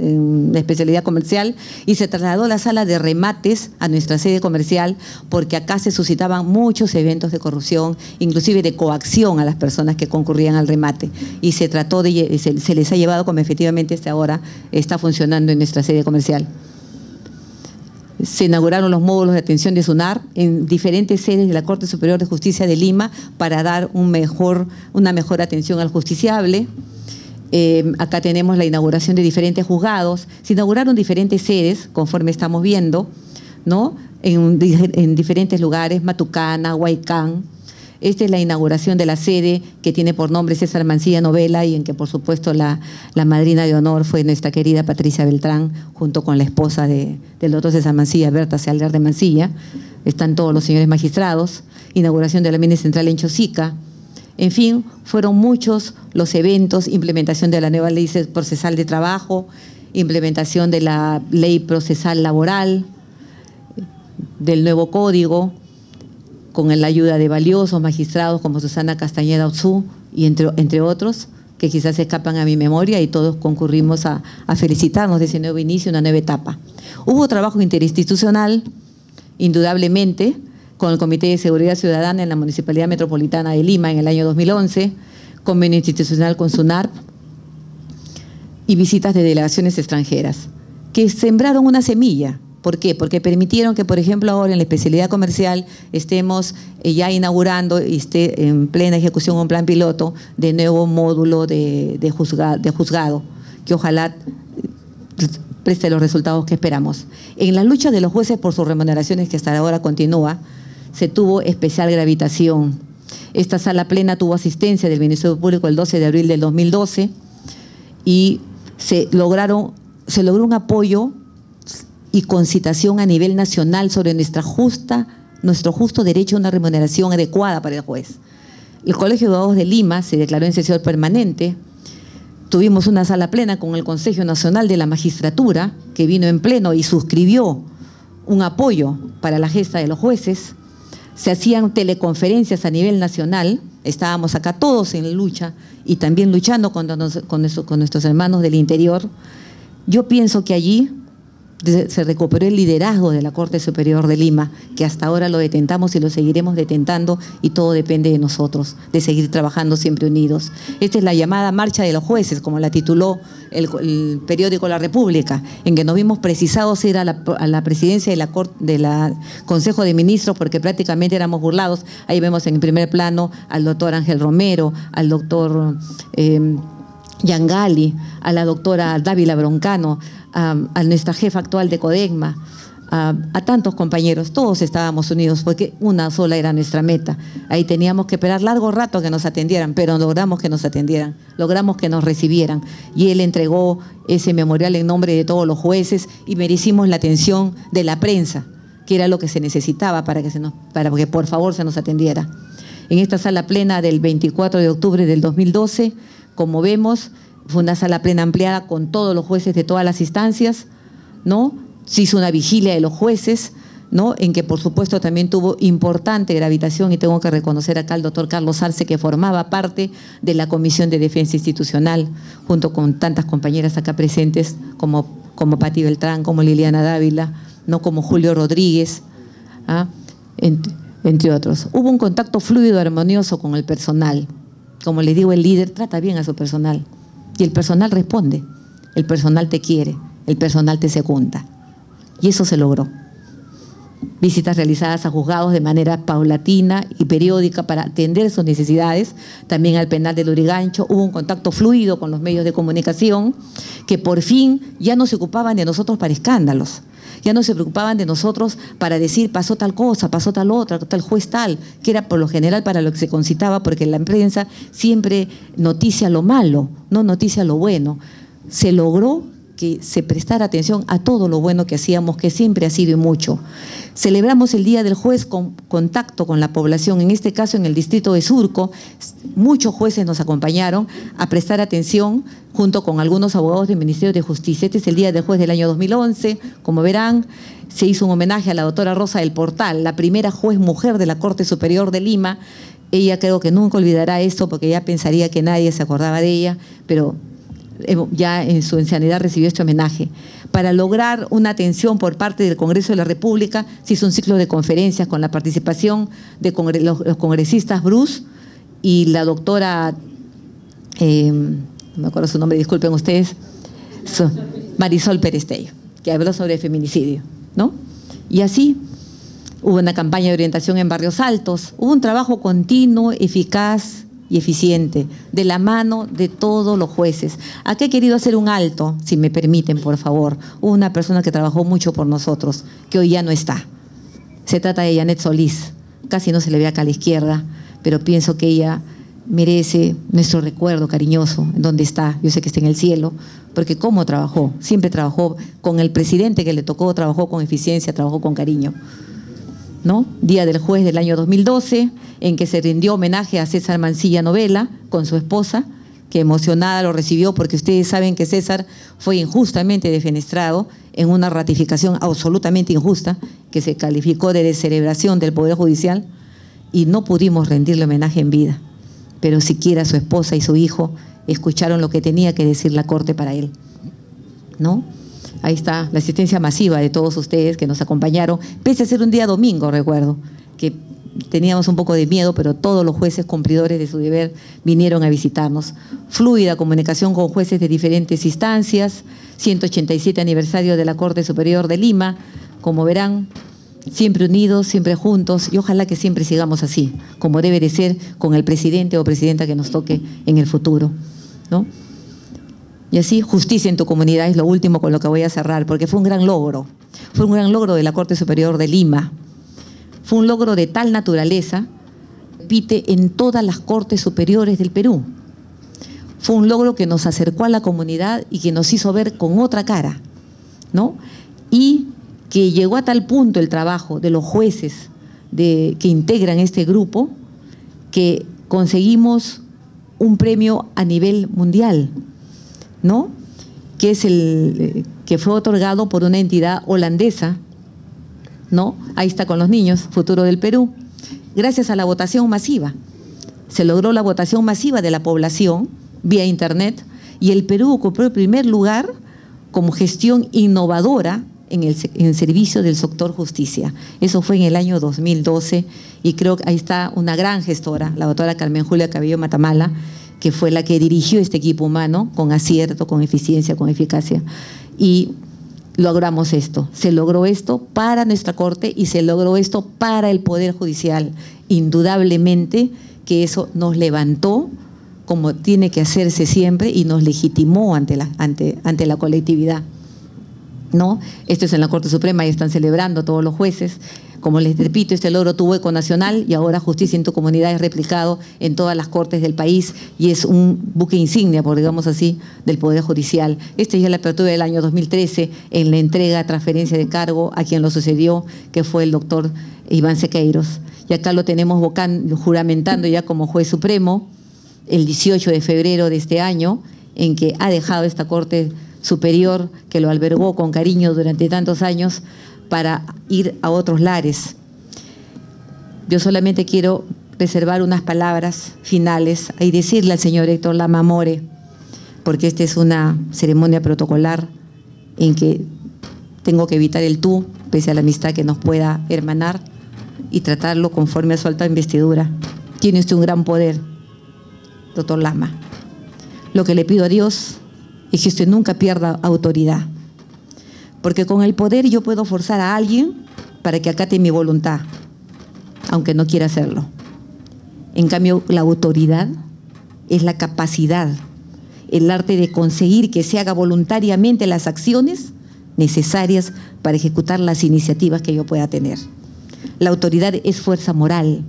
especialidad comercial y se trasladó la sala de remates a nuestra sede comercial porque acá se suscitaban muchos eventos de corrupción, inclusive de coacción a las personas que concurrían al remate. Y se trató de, se, se les ha llevado como efectivamente este ahora está funcionando en nuestra sede comercial se inauguraron los módulos de atención de SUNAR en diferentes sedes de la Corte Superior de Justicia de Lima para dar una mejor atención al justiciable. Eh, acá tenemos la inauguración de diferentes juzgados. Se inauguraron diferentes sedes, conforme estamos viendo, ¿no? en, en diferentes lugares, Matucana, Huaycán, esta es la inauguración de la sede que tiene por nombre César Mancilla Novela y en que por supuesto la, madrina de honor fue nuestra querida Patricia Beltrán junto con la esposa de, del doctor César Mancilla, Berta Sealder de Mancilla. Están todos los señores magistrados. Inauguración de la mini central en Chosica. En fin, fueron muchos los eventos, implementación de la nueva ley procesal de trabajo, implementación de la ley procesal laboral, del nuevo código, con la ayuda de valiosos magistrados como Susana Castañeda Otsú y entre, entre otros, que quizás escapan a mi memoria y todos concurrimos a, felicitarnos de ese nuevo inicio, una nueva etapa. Hubo trabajo interinstitucional, indudablemente, con el Comité de Seguridad Ciudadana en la Municipalidad Metropolitana de Lima en el año 2011, convenio institucional con SUNARP y visitas de delegaciones extranjeras, que sembraron una semilla ¿Por qué? Porque permitieron que, por ejemplo, ahora en la especialidad comercial estemos eh, ya inaugurando y esté en plena ejecución un plan piloto de nuevo módulo de, juzgado, que ojalá eh, preste los resultados que esperamos. En la lucha de los jueces por sus remuneraciones, que hasta ahora continúa, se tuvo especial gravitación. Esta sala plena tuvo asistencia del Ministerio Público el 12 de abril del 2012 y se, lograron, se logró un apoyo y concitación a nivel nacional sobre nuestra justa, nuestro justo derecho a una remuneración adecuada para el juez. El Colegio de Abogados de Lima se declaró en sesión permanente. Tuvimos una sala plena con el Consejo Nacional de la Magistratura, que vino en pleno y suscribió un apoyo para la gesta de los jueces. Se hacían teleconferencias a nivel nacional. Estábamos acá todos en lucha y también luchando con, con nuestros hermanos del interior. Yo pienso que allí se recuperó el liderazgo de la Corte Superior de Lima, que hasta ahora lo detentamos y lo seguiremos detentando y todo depende de nosotros, de seguir trabajando siempre unidos. Esta es la llamada Marcha de los Jueces, como la tituló el, periódico La República, en que nos vimos precisados ir a la, presidencia de la, de la Consejo de Ministros porque prácticamente éramos burlados. Ahí vemos en primer plano al doctor Ángel Romero, al doctor... Eh, Yangali, a la doctora Dávila Broncano, a, a nuestra jefa actual de Codegma, a, a, tantos compañeros, todos estábamos unidos porque una sola era nuestra meta. Ahí teníamos que esperar largo rato que nos atendieran, pero logramos que nos atendieran, logramos que nos recibieran. Y él entregó ese memorial en nombre de todos los jueces y merecimos la atención de la prensa, que era lo que se necesitaba para que, se nos, para que por favor se nos atendiera. En esta sala plena del 24 de octubre del 2012, como vemos, fue una sala plena ampliada con todos los jueces de todas las instancias, ¿no? se hizo una vigilia de los jueces, ¿no? en que por supuesto también tuvo importante gravitación y tengo que reconocer acá al doctor Carlos Arce que formaba parte de la Comisión de Defensa Institucional, junto con tantas compañeras acá presentes como, como Patti Beltrán, como Liliana Dávila, ¿no? como Julio Rodríguez, ¿ah? entre, entre otros. Hubo un contacto fluido, armonioso con el personal. Como le digo, el líder trata bien a su personal y el personal responde, el personal te quiere, el personal te secunda. Y eso se logró. Visitas realizadas a juzgados de manera paulatina y periódica para atender sus necesidades. También al penal de Lurigancho hubo un contacto fluido con los medios de comunicación que por fin ya no se ocupaban de nosotros para escándalos. Ya no se preocupaban de nosotros para decir pasó tal cosa, pasó tal otra, tal juez tal, que era por lo general para lo que se concitaba, porque la prensa siempre noticia lo malo, no noticia lo bueno. Se logró que se prestara atención a todo lo bueno que hacíamos, que siempre ha sido y mucho. Celebramos el Día del Juez con contacto con la población, en este caso en el distrito de Surco, muchos jueces nos acompañaron a prestar atención junto con algunos abogados del Ministerio de Justicia. Este es el Día del Juez del año 2011, como verán, se hizo un homenaje a la doctora Rosa del Portal, la primera juez mujer de la Corte Superior de Lima. Ella creo que nunca olvidará esto porque ya pensaría que nadie se acordaba de ella, pero ya en su ancianidad recibió este homenaje. Para lograr una atención por parte del Congreso de la República, se hizo un ciclo de conferencias con la participación de los, congresistas Bruce y la doctora, eh, me acuerdo su nombre, disculpen ustedes, Marisol Perestello, que habló sobre feminicidio, ¿no? Y así hubo una campaña de orientación en barrios altos, hubo un trabajo continuo, eficaz, y eficiente, de la mano de todos los jueces. Aquí he querido hacer un alto, si me permiten, por favor. Una persona que trabajó mucho por nosotros, que hoy ya no está. Se trata de Janet Solís. Casi no se le ve acá a la izquierda, pero pienso que ella merece nuestro recuerdo cariñoso, en donde está, yo sé que está en el cielo, porque cómo trabajó, siempre trabajó con el presidente que le tocó, trabajó con eficiencia, trabajó con cariño. ¿No? Día del Juez del año 2012, en que se rindió homenaje a César Mancilla Novela con su esposa, que emocionada lo recibió porque ustedes saben que César fue injustamente defenestrado en una ratificación absolutamente injusta que se calificó de descerebración del Poder Judicial y no pudimos rendirle homenaje en vida, pero siquiera su esposa y su hijo escucharon lo que tenía que decir la Corte para él, ¿no? Ahí está la asistencia masiva de todos ustedes que nos acompañaron, pese a ser un día domingo, recuerdo, que teníamos un poco de miedo, pero todos los jueces cumplidores de su deber vinieron a visitarnos. Fluida comunicación con jueces de diferentes instancias, 187 aniversario de la Corte Superior de Lima, como verán, siempre unidos, siempre juntos, y ojalá que siempre sigamos así, como debe de ser con el presidente o presidenta que nos toque en el futuro. ¿no? Y así, justicia en tu comunidad es lo último con lo que voy a cerrar, porque fue un gran logro. Fue un gran logro de la Corte Superior de Lima. Fue un logro de tal naturaleza, repite en todas las Cortes Superiores del Perú. Fue un logro que nos acercó a la comunidad y que nos hizo ver con otra cara, ¿no? Y que llegó a tal punto el trabajo de los jueces que integran este grupo que conseguimos un premio a nivel mundial ¿no? Que es el eh, que fue otorgado por una entidad holandesa, ¿no? Ahí está con los niños, futuro del Perú. Gracias a la votación masiva. Se logró la votación masiva de la población vía internet y el Perú ocupó el primer lugar como gestión innovadora en el, en servicio del sector justicia. Eso fue en el año 2012 y creo que ahí está una gran gestora, la doctora Carmen Julia Cabello Matamala, que fue la que dirigió este equipo humano con acierto, con eficiencia, con eficacia. Y logramos esto. Se logró esto para nuestra Corte y se logró esto para el Poder Judicial. Indudablemente que eso nos levantó como tiene que hacerse siempre y nos legitimó ante la, ante, ante la colectividad. ¿No? Esto es en la Corte Suprema y están celebrando todos los jueces. Como les repito, este logro tuvo eco nacional y ahora Justicia en tu comunidad es replicado en todas las cortes del país y es un buque insignia, por digamos así, del Poder Judicial. Esta es la apertura del año 2013 en la entrega, transferencia de cargo a quien lo sucedió, que fue el doctor Iván Sequeiros. Y acá lo tenemos juramentando ya como juez supremo el 18 de febrero de este año, en que ha dejado esta Corte Superior, que lo albergó con cariño durante tantos años, para ir a otros lares. Yo solamente quiero reservar unas palabras finales y decirle al señor Héctor Lama More, porque esta es una ceremonia protocolar en que tengo que evitar el tú, pese a la amistad que nos pueda hermanar, y tratarlo conforme a su alta investidura. Tiene usted un gran poder, doctor Lama. Lo que le pido a Dios es que usted nunca pierda autoridad porque con el poder yo puedo forzar a alguien para que acate mi voluntad, aunque no quiera hacerlo. En cambio, la autoridad es la capacidad, el arte de conseguir que se haga voluntariamente las acciones necesarias para ejecutar las iniciativas que yo pueda tener. La autoridad es fuerza moral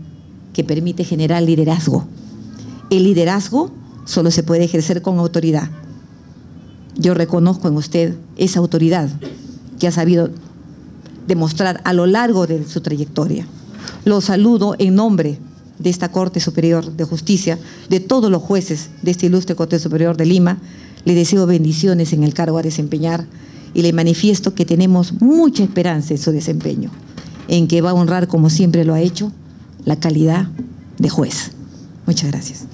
que permite generar liderazgo. El liderazgo solo se puede ejercer con autoridad. Yo reconozco en usted esa autoridad que ha sabido demostrar a lo largo de su trayectoria. Lo saludo en nombre de esta Corte Superior de Justicia, de todos los jueces de esta ilustre Corte Superior de Lima. Le deseo bendiciones en el cargo a desempeñar y le manifiesto que tenemos mucha esperanza en su desempeño, en que va a honrar, como siempre lo ha hecho, la calidad de juez. Muchas gracias.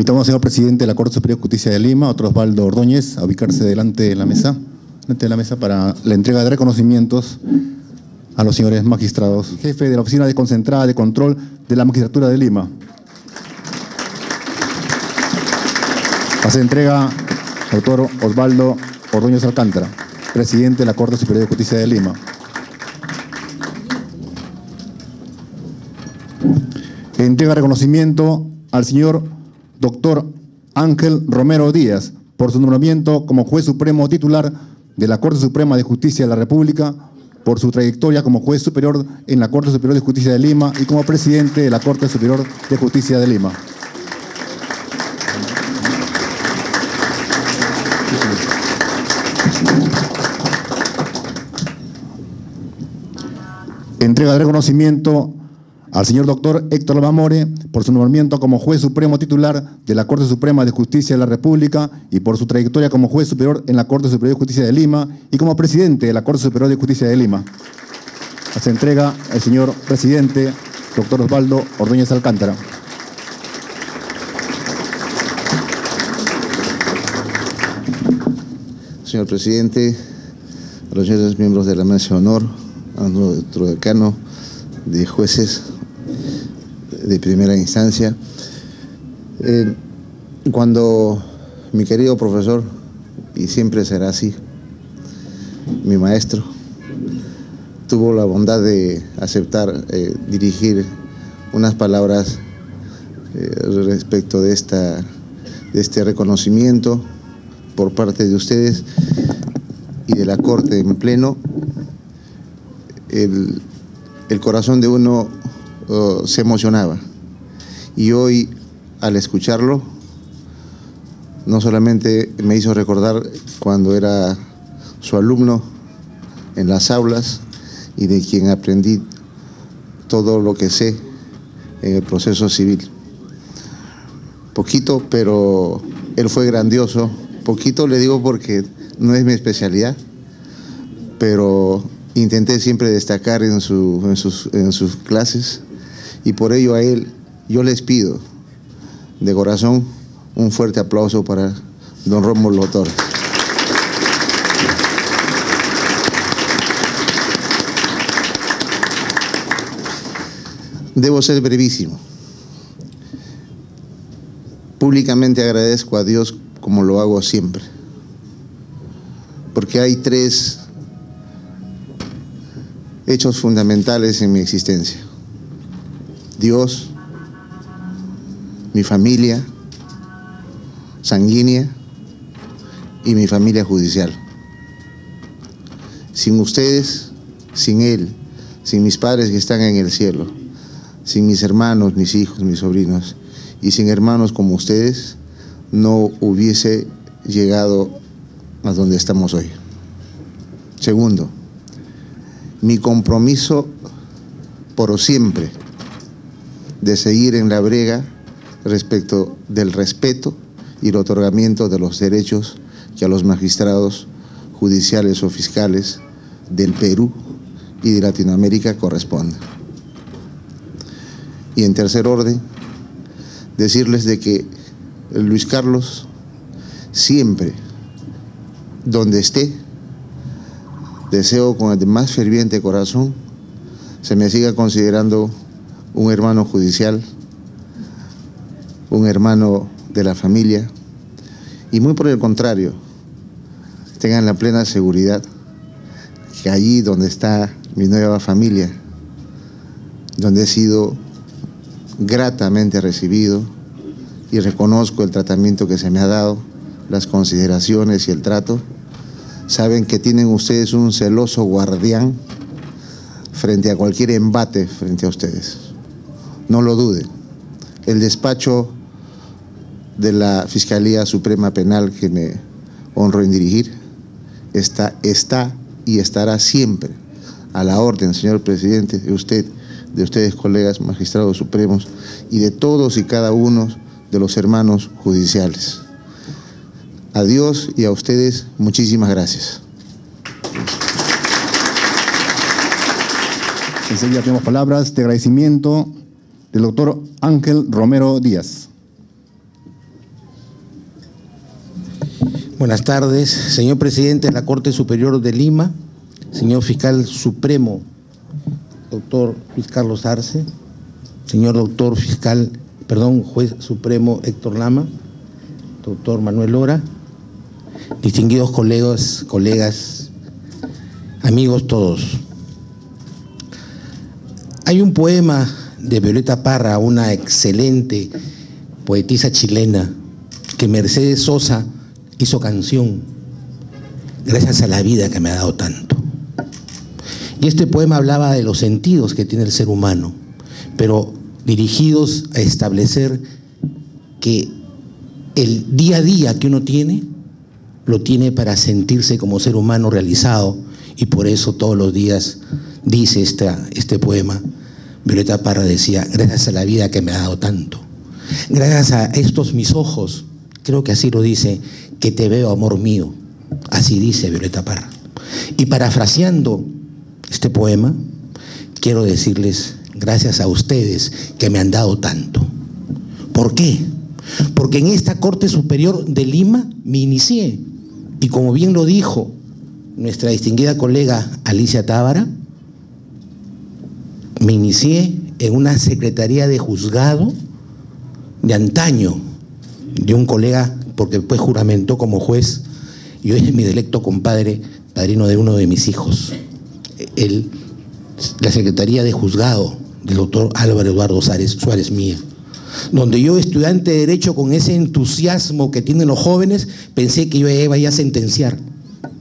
Invitamos al señor presidente de la Corte Superior de Justicia de Lima, otro Osvaldo Ordóñez, a ubicarse delante de la mesa, delante de la mesa para la entrega de reconocimientos a los señores magistrados. Jefe de la Oficina Desconcentrada de Control de la Magistratura de Lima. Hace entrega doctor Osvaldo Ordóñez Alcántara, presidente de la Corte Superior de Justicia de Lima. Entrega reconocimiento al señor doctor Ángel Romero Díaz, por su nombramiento como juez supremo titular de la Corte Suprema de Justicia de la República, por su trayectoria como juez superior en la Corte Superior de Justicia de Lima y como presidente de la Corte Superior de Justicia de Lima. Entrega de reconocimiento al señor doctor Héctor Lavamore por su nombramiento como juez supremo titular de la Corte Suprema de Justicia de la República y por su trayectoria como juez superior en la Corte Superior de Justicia de Lima y como presidente de la Corte Superior de Justicia de Lima. Se entrega el señor presidente, doctor Osvaldo Ordóñez Alcántara. Señor presidente, a los señores miembros de la mesa de honor, a nuestro decano de jueces, de primera instancia. Eh, cuando mi querido profesor, y siempre será así, mi maestro, tuvo la bondad de aceptar eh, dirigir unas palabras eh, respecto de, esta, de este reconocimiento por parte de ustedes y de la Corte en pleno, el, el corazón de uno se emocionaba. Y hoy, al escucharlo, no solamente me hizo recordar cuando era su alumno en las aulas y de quien aprendí todo lo que sé en el proceso civil. Poquito, pero él fue grandioso. Poquito le digo porque no es mi especialidad, pero intenté siempre destacar en sus clases y por ello a él yo les pido de corazón un fuerte aplauso para don Rómulo Torres. Debo ser brevísimo. Públicamente agradezco a Dios como lo hago siempre porque hay tres hechos fundamentales en mi existencia. Dios, mi familia sanguínea y mi familia judicial. Sin ustedes, sin Él, sin mis padres que están en el cielo, sin mis hermanos, mis hijos, mis sobrinos, y sin hermanos como ustedes, no hubiese llegado a donde estamos hoy. Segundo, mi compromiso por siempre de seguir en la brega respecto del respeto y el otorgamiento de los derechos que a los magistrados judiciales o fiscales del Perú y de Latinoamérica corresponden. Y en tercer orden, decirles de que Luis Carlos siempre, donde esté, deseo con el más ferviente corazón, se me siga considerando un hermano judicial, un hermano de la familia, y muy por el contrario, tengan la plena seguridad que allí donde está mi nueva familia, donde he sido gratamente recibido y reconozco el tratamiento que se me ha dado, las consideraciones y el trato, saben que tienen ustedes un celoso guardián frente a cualquier embate frente a ustedes. No lo duden. El despacho de la Fiscalía Suprema Penal que me honro en dirigir está, está y estará siempre a la orden, señor presidente, de usted, de ustedes, colegas magistrados supremos, y de todos y cada uno de los hermanos judiciales. A Dios y a ustedes, muchísimas gracias. Enseguida tenemos palabras de agradecimiento del doctor Ángel Romero Díaz. Buenas tardes, señor presidente de la Corte Superior de Lima, señor fiscal supremo, doctor Luis Carlos Arce, señor doctor fiscal, perdón, juez supremo Héctor Lama, doctor Manuel Lora, distinguidos colegas, colegas, amigos todos. Hay un poema de Violeta Parra, una excelente poetisa chilena, que Mercedes Sosa hizo canción, gracias a la vida que me ha dado tanto. Y este poema hablaba de los sentidos que tiene el ser humano, pero dirigidos a establecer que el día a día que uno tiene, lo tiene para sentirse como ser humano realizado y por eso todos los días dice este poema. Violeta Parra decía, gracias a la vida que me ha dado tanto, gracias a estos mis ojos, creo que así lo dice, que te veo, amor mío. Así dice Violeta Parra. Y parafraseando este poema, quiero decirles gracias a ustedes que me han dado tanto. ¿Por qué? Porque en esta Corte Superior de Lima me inicié. Y como bien lo dijo nuestra distinguida colega Alicia Tábara, me inicié en una secretaría de juzgado de antaño de un colega porque después juramentó como juez y hoy es mi delecto compadre, padrino de uno de mis hijos. la Secretaría de Juzgado del doctor Álvaro Eduardo Suárez, Suárez Mía, donde yo, estudiante de Derecho, con ese entusiasmo que tienen los jóvenes, pensé que yo iba a sentenciar.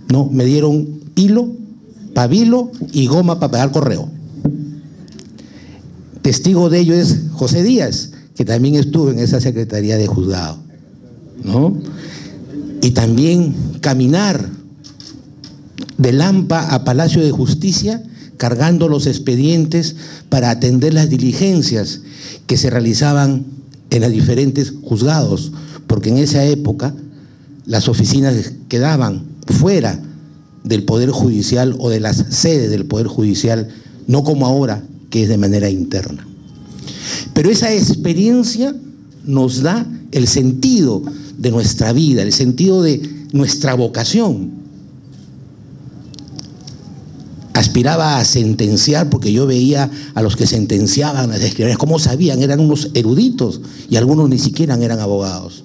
No, me dieron hilo, pabilo y goma para pegar correo. Testigo de ello es José Díaz, que también estuvo en esa Secretaría de Juzgado. ¿no? Y también caminar de Lampa a Palacio de Justicia cargando los expedientes para atender las diligencias que se realizaban en los diferentes juzgados, porque en esa época las oficinas quedaban fuera del Poder Judicial o de las sedes del Poder Judicial, no como ahora, que es de manera interna. Pero esa experiencia nos da el sentido de nuestra vida, el sentido de nuestra vocación. Aspiraba a sentenciar porque yo veía a los que sentenciaban a las escribanías, ¿cómo sabían? Eran unos eruditos y algunos ni siquiera eran abogados,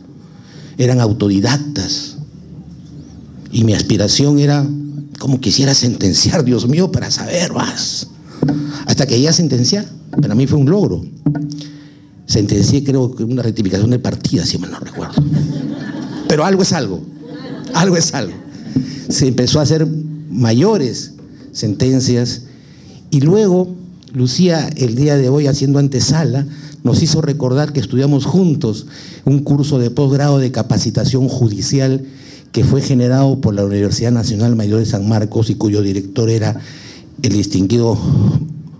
eran autodidactas. Y mi aspiración era, como quisiera sentenciar, Dios mío, para saber más. Hasta que ya sentenciar, para mí fue un logro. Sentencié, creo que una rectificación de partida, si mal no recuerdo. Pero algo es algo, algo es algo. Se empezó a hacer mayores sentencias y luego Lucía el día de hoy haciendo antesala nos hizo recordar que estudiamos juntos un curso de posgrado de capacitación judicial que fue generado por la Universidad Nacional Mayor de San Marcos y cuyo director era el distinguido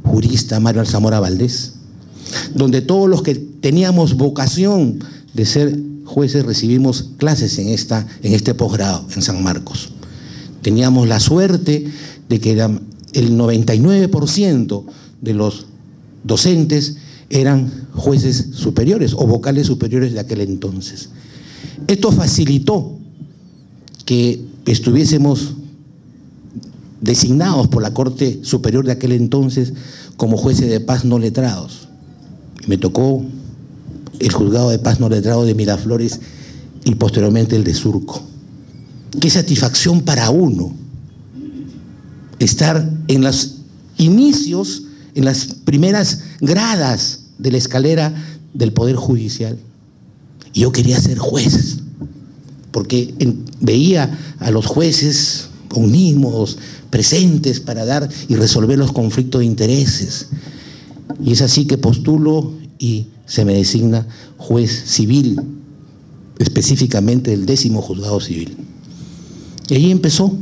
jurista Mario Alzamora Valdés, donde todos los que teníamos vocación de ser jueces recibimos clases en, esta, en este posgrado en San Marcos. Teníamos la suerte de que el 99% de los docentes eran jueces superiores o vocales superiores de aquel entonces. Esto facilitó que estuviésemos designados por la Corte Superior de aquel entonces como jueces de paz no letrados. Me tocó el juzgado de paz no letrado de Miraflores y posteriormente el de Surco. Qué satisfacción para uno estar en los inicios, en las primeras gradas de la escalera del Poder Judicial. Y yo quería ser juez, porque veía a los jueces unimos, presentes para dar y resolver los conflictos de intereses. Y es así que postulo y se me designa juez civil, específicamente del décimo juzgado civil. Y ahí empezó,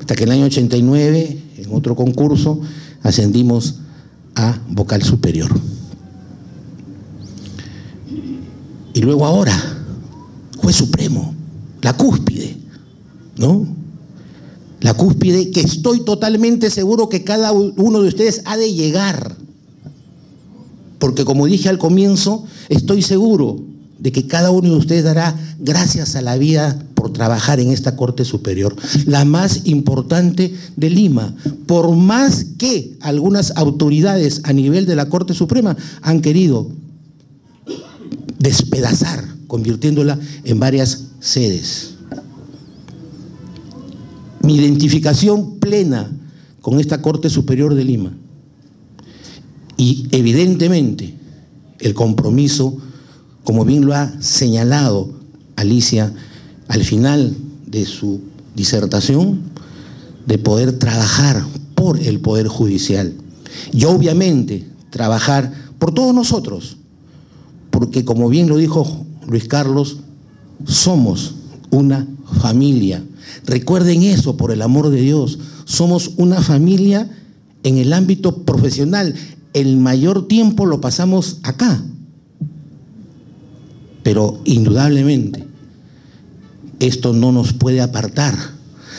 hasta que en el año 89, en otro concurso, ascendimos a vocal superior. Y luego ahora, juez supremo, la cúspide, ¿no? La cúspide que estoy totalmente seguro que cada uno de ustedes ha de llegar. Porque como dije al comienzo, estoy seguro de que cada uno de ustedes dará gracias a la vida por trabajar en esta Corte Superior, la más importante de Lima, por más que algunas autoridades a nivel de la Corte Suprema han querido despedazar, convirtiéndola en varias sedes. Mi identificación plena con esta Corte Superior de Lima y evidentemente el compromiso como bien lo ha señalado Alicia al final de su disertación, de poder trabajar por el Poder Judicial. Y obviamente trabajar por todos nosotros, porque como bien lo dijo Luis Carlos, somos una familia. Recuerden eso, por el amor de Dios, somos una familia en el ámbito profesional. El mayor tiempo lo pasamos acá, pero indudablemente esto no nos puede apartar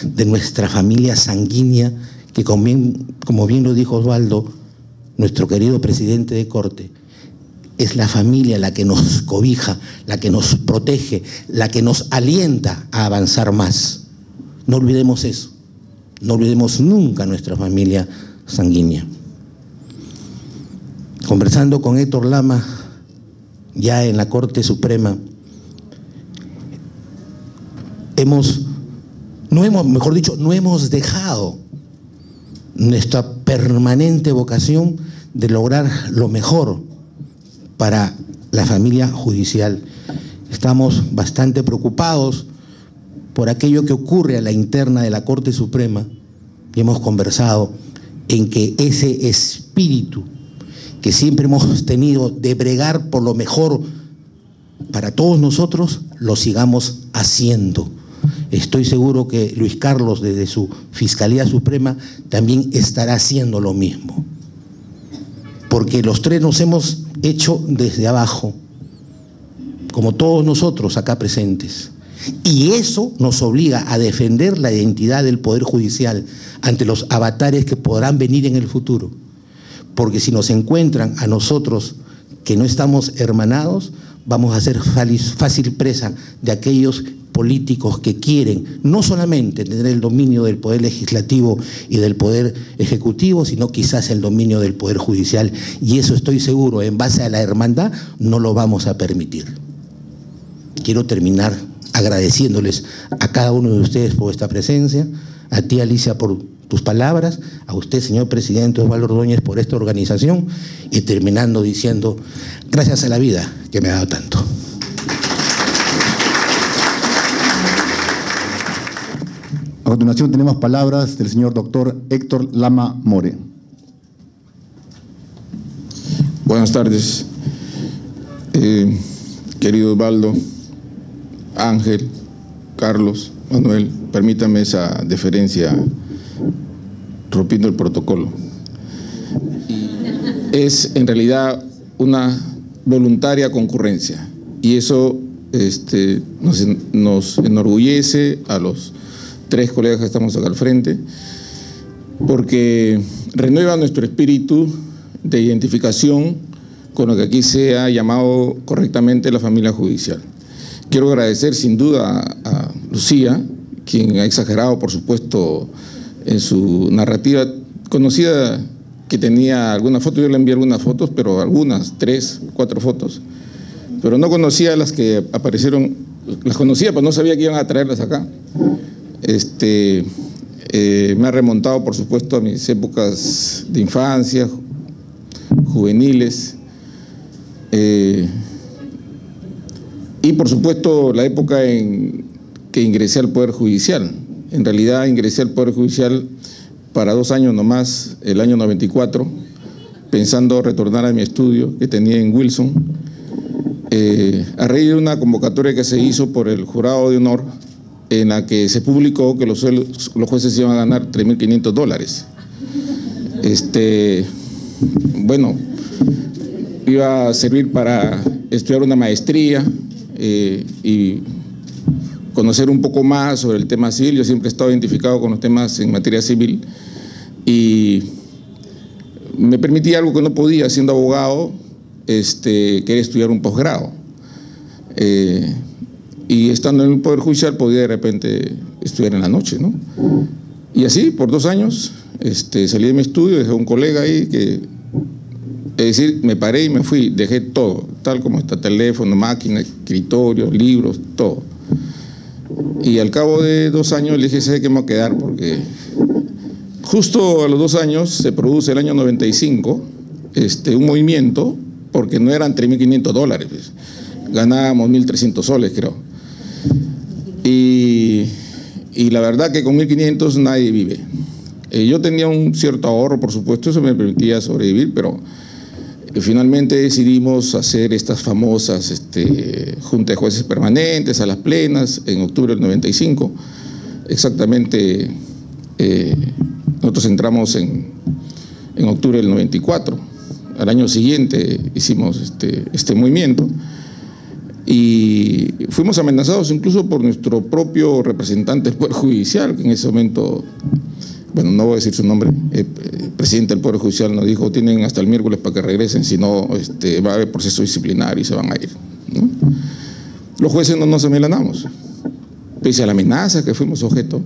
de nuestra familia sanguínea, que como bien, lo dijo Osvaldo, nuestro querido presidente de corte, es la familia la que nos cobija, la que nos protege, la que nos alienta a avanzar más. No olvidemos eso, no olvidemos nunca nuestra familia sanguínea. Conversando con Héctor Lama, ya en la Corte Suprema, hemos, no hemos, mejor dicho, no hemos dejado nuestra permanente vocación de lograr lo mejor para la familia judicial. Estamos bastante preocupados por aquello que ocurre a la interna de la Corte Suprema y hemos conversado en que ese espíritu que siempre hemos tenido de bregar por lo mejor para todos nosotros, lo sigamos haciendo. Estoy seguro que Luis Carlos desde su Fiscalía Suprema también estará haciendo lo mismo. Porque los tres nos hemos hecho desde abajo, como todos nosotros acá presentes. Y eso nos obliga a defender la identidad del Poder Judicial ante los avatares que podrán venir en el futuro porque si nos encuentran a nosotros que no estamos hermanados, vamos a ser fácil presa de aquellos políticos que quieren no solamente tener el dominio del poder legislativo y del poder ejecutivo, sino quizás el dominio del poder judicial. Y eso estoy seguro, en base a la hermandad, no lo vamos a permitir. Quiero terminar agradeciéndoles a cada uno de ustedes por esta presencia, a ti Alicia por tus palabras, a usted señor presidente Osvaldo Ordóñez por esta organización y terminando diciendo gracias a la vida que me ha dado tanto. Continuación tenemos palabras del señor doctor Héctor Lama More. Buenas tardes, eh, querido Osvaldo, Ángel, Carlos, Manuel, permítame esa deferencia rompiendo el protocolo. Es en realidad una voluntaria concurrencia y eso este, nos enorgullece a los tres colegas que estamos acá al frente, porque renueva nuestro espíritu de identificación con lo que aquí se ha llamado correctamente la familia judicial. Quiero agradecer sin duda a Lucía, quien ha exagerado, por supuesto, en su narrativa conocida que tenía algunas fotos, yo le envié algunas fotos, pero algunas, tres, cuatro fotos, pero no conocía las que aparecieron, las conocía, pero no sabía que iban a traerlas acá. Este, eh, me ha remontado, por supuesto, a mis épocas de infancia, juveniles, eh, y por supuesto la época en que ingresé al Poder Judicial. En realidad ingresé al Poder Judicial para dos años nomás, el año 94, pensando retornar a mi estudio que tenía en Wilson, eh, a raíz de una convocatoria que se hizo por el jurado de honor, en la que se publicó que los, jueces iban a ganar 3.500 dólares. Este, bueno, iba a servir para estudiar una maestría eh, y conocer un poco más sobre el tema civil. Yo siempre he estado identificado con los temas en materia civil y me permitía algo que no podía siendo abogado, este, querer estudiar un posgrado. Eh, y estando en el Poder Judicial podía de repente estudiar en la noche, ¿no? Y así, por dos años, este, salí de mi estudio, dejé un colega ahí que, es decir, me paré y me fui, dejé todo, tal como está, teléfono, máquina, escritorio, libros, todo. Y al cabo de dos años le dije, sé que me voy a quedar porque justo a los dos años se produce el año 95 este, un movimiento, porque no eran 3.500 dólares, pues. ganábamos 1.300 soles creo. Y, y, la verdad que con 1.500 nadie vive. Eh, yo tenía un cierto ahorro, por supuesto, eso me permitía sobrevivir, pero finalmente decidimos hacer estas famosas este, juntas de jueces permanentes a las plenas en octubre del 95. Exactamente, eh, nosotros entramos en, en, octubre del 94. Al año siguiente hicimos este, este movimiento y fuimos amenazados incluso por nuestro propio representante del Poder Judicial, que en ese momento bueno, no voy a decir su nombre, el presidente del Poder Judicial nos dijo, tienen hasta el miércoles para que regresen, si no este, va a haber proceso disciplinario y se van a ir. Los jueces no nos amenazamos, pese a la amenaza que fuimos objeto.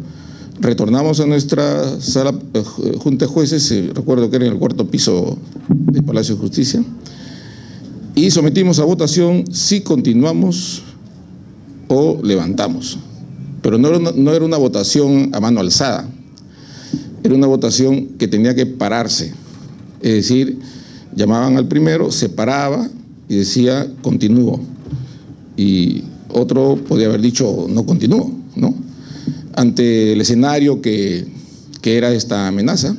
Retornamos a nuestra sala eh, junta de jueces, eh, recuerdo que era en el cuarto piso del Palacio de Justicia, y sometimos a votación si continuamos o levantamos. Pero no era una votación a mano alzada, era una votación que tenía que pararse. Es decir, llamaban al primero, se paraba y decía continúo. Y otro podía haber dicho no continúo, ¿no? Ante el escenario que, que era esta amenaza,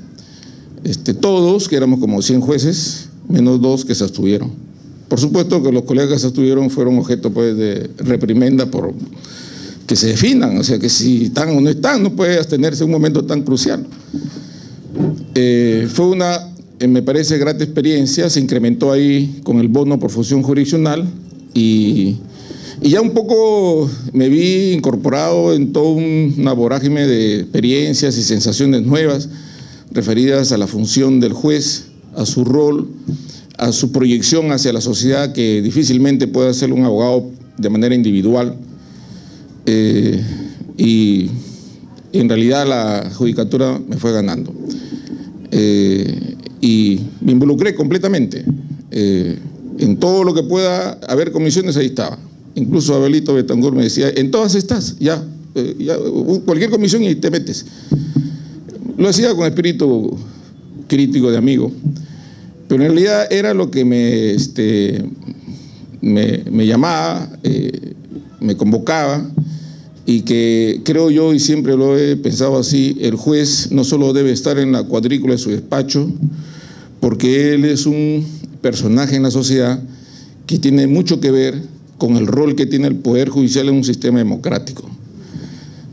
este, todos, que éramos como 100 jueces, menos dos que se abstuvieron. Por supuesto que los colegas que se abstuvieron fueron objeto pues, de reprimenda por que se definan, o sea que si están o no están, no puede abstenerse en un momento tan crucial. Eh, fue una, eh, me parece, grata experiencia, se incrementó ahí con el bono por función jurisdiccional y, ya un poco me vi incorporado en toda una vorágine de experiencias y sensaciones nuevas referidas a la función del juez, a su rol, a su proyección hacia la sociedad que difícilmente puede hacer un abogado de manera individual eh, y en realidad la judicatura me fue ganando. Eh, y me involucré completamente. Eh, en todo lo que pueda haber comisiones, ahí estaba. incluso Abelito Betangor me decía, en todas estás, ya, eh, ya, cualquier comisión y te metes. Lo hacía con espíritu crítico de amigo, pero en realidad era lo que me, este, me, llamaba, eh, me convocaba y que creo yo, y siempre lo he pensado así, el juez no solo debe estar en la cuadrícula de su despacho, porque él es un personaje en la sociedad que tiene mucho que ver con el rol que tiene el Poder Judicial en un sistema democrático.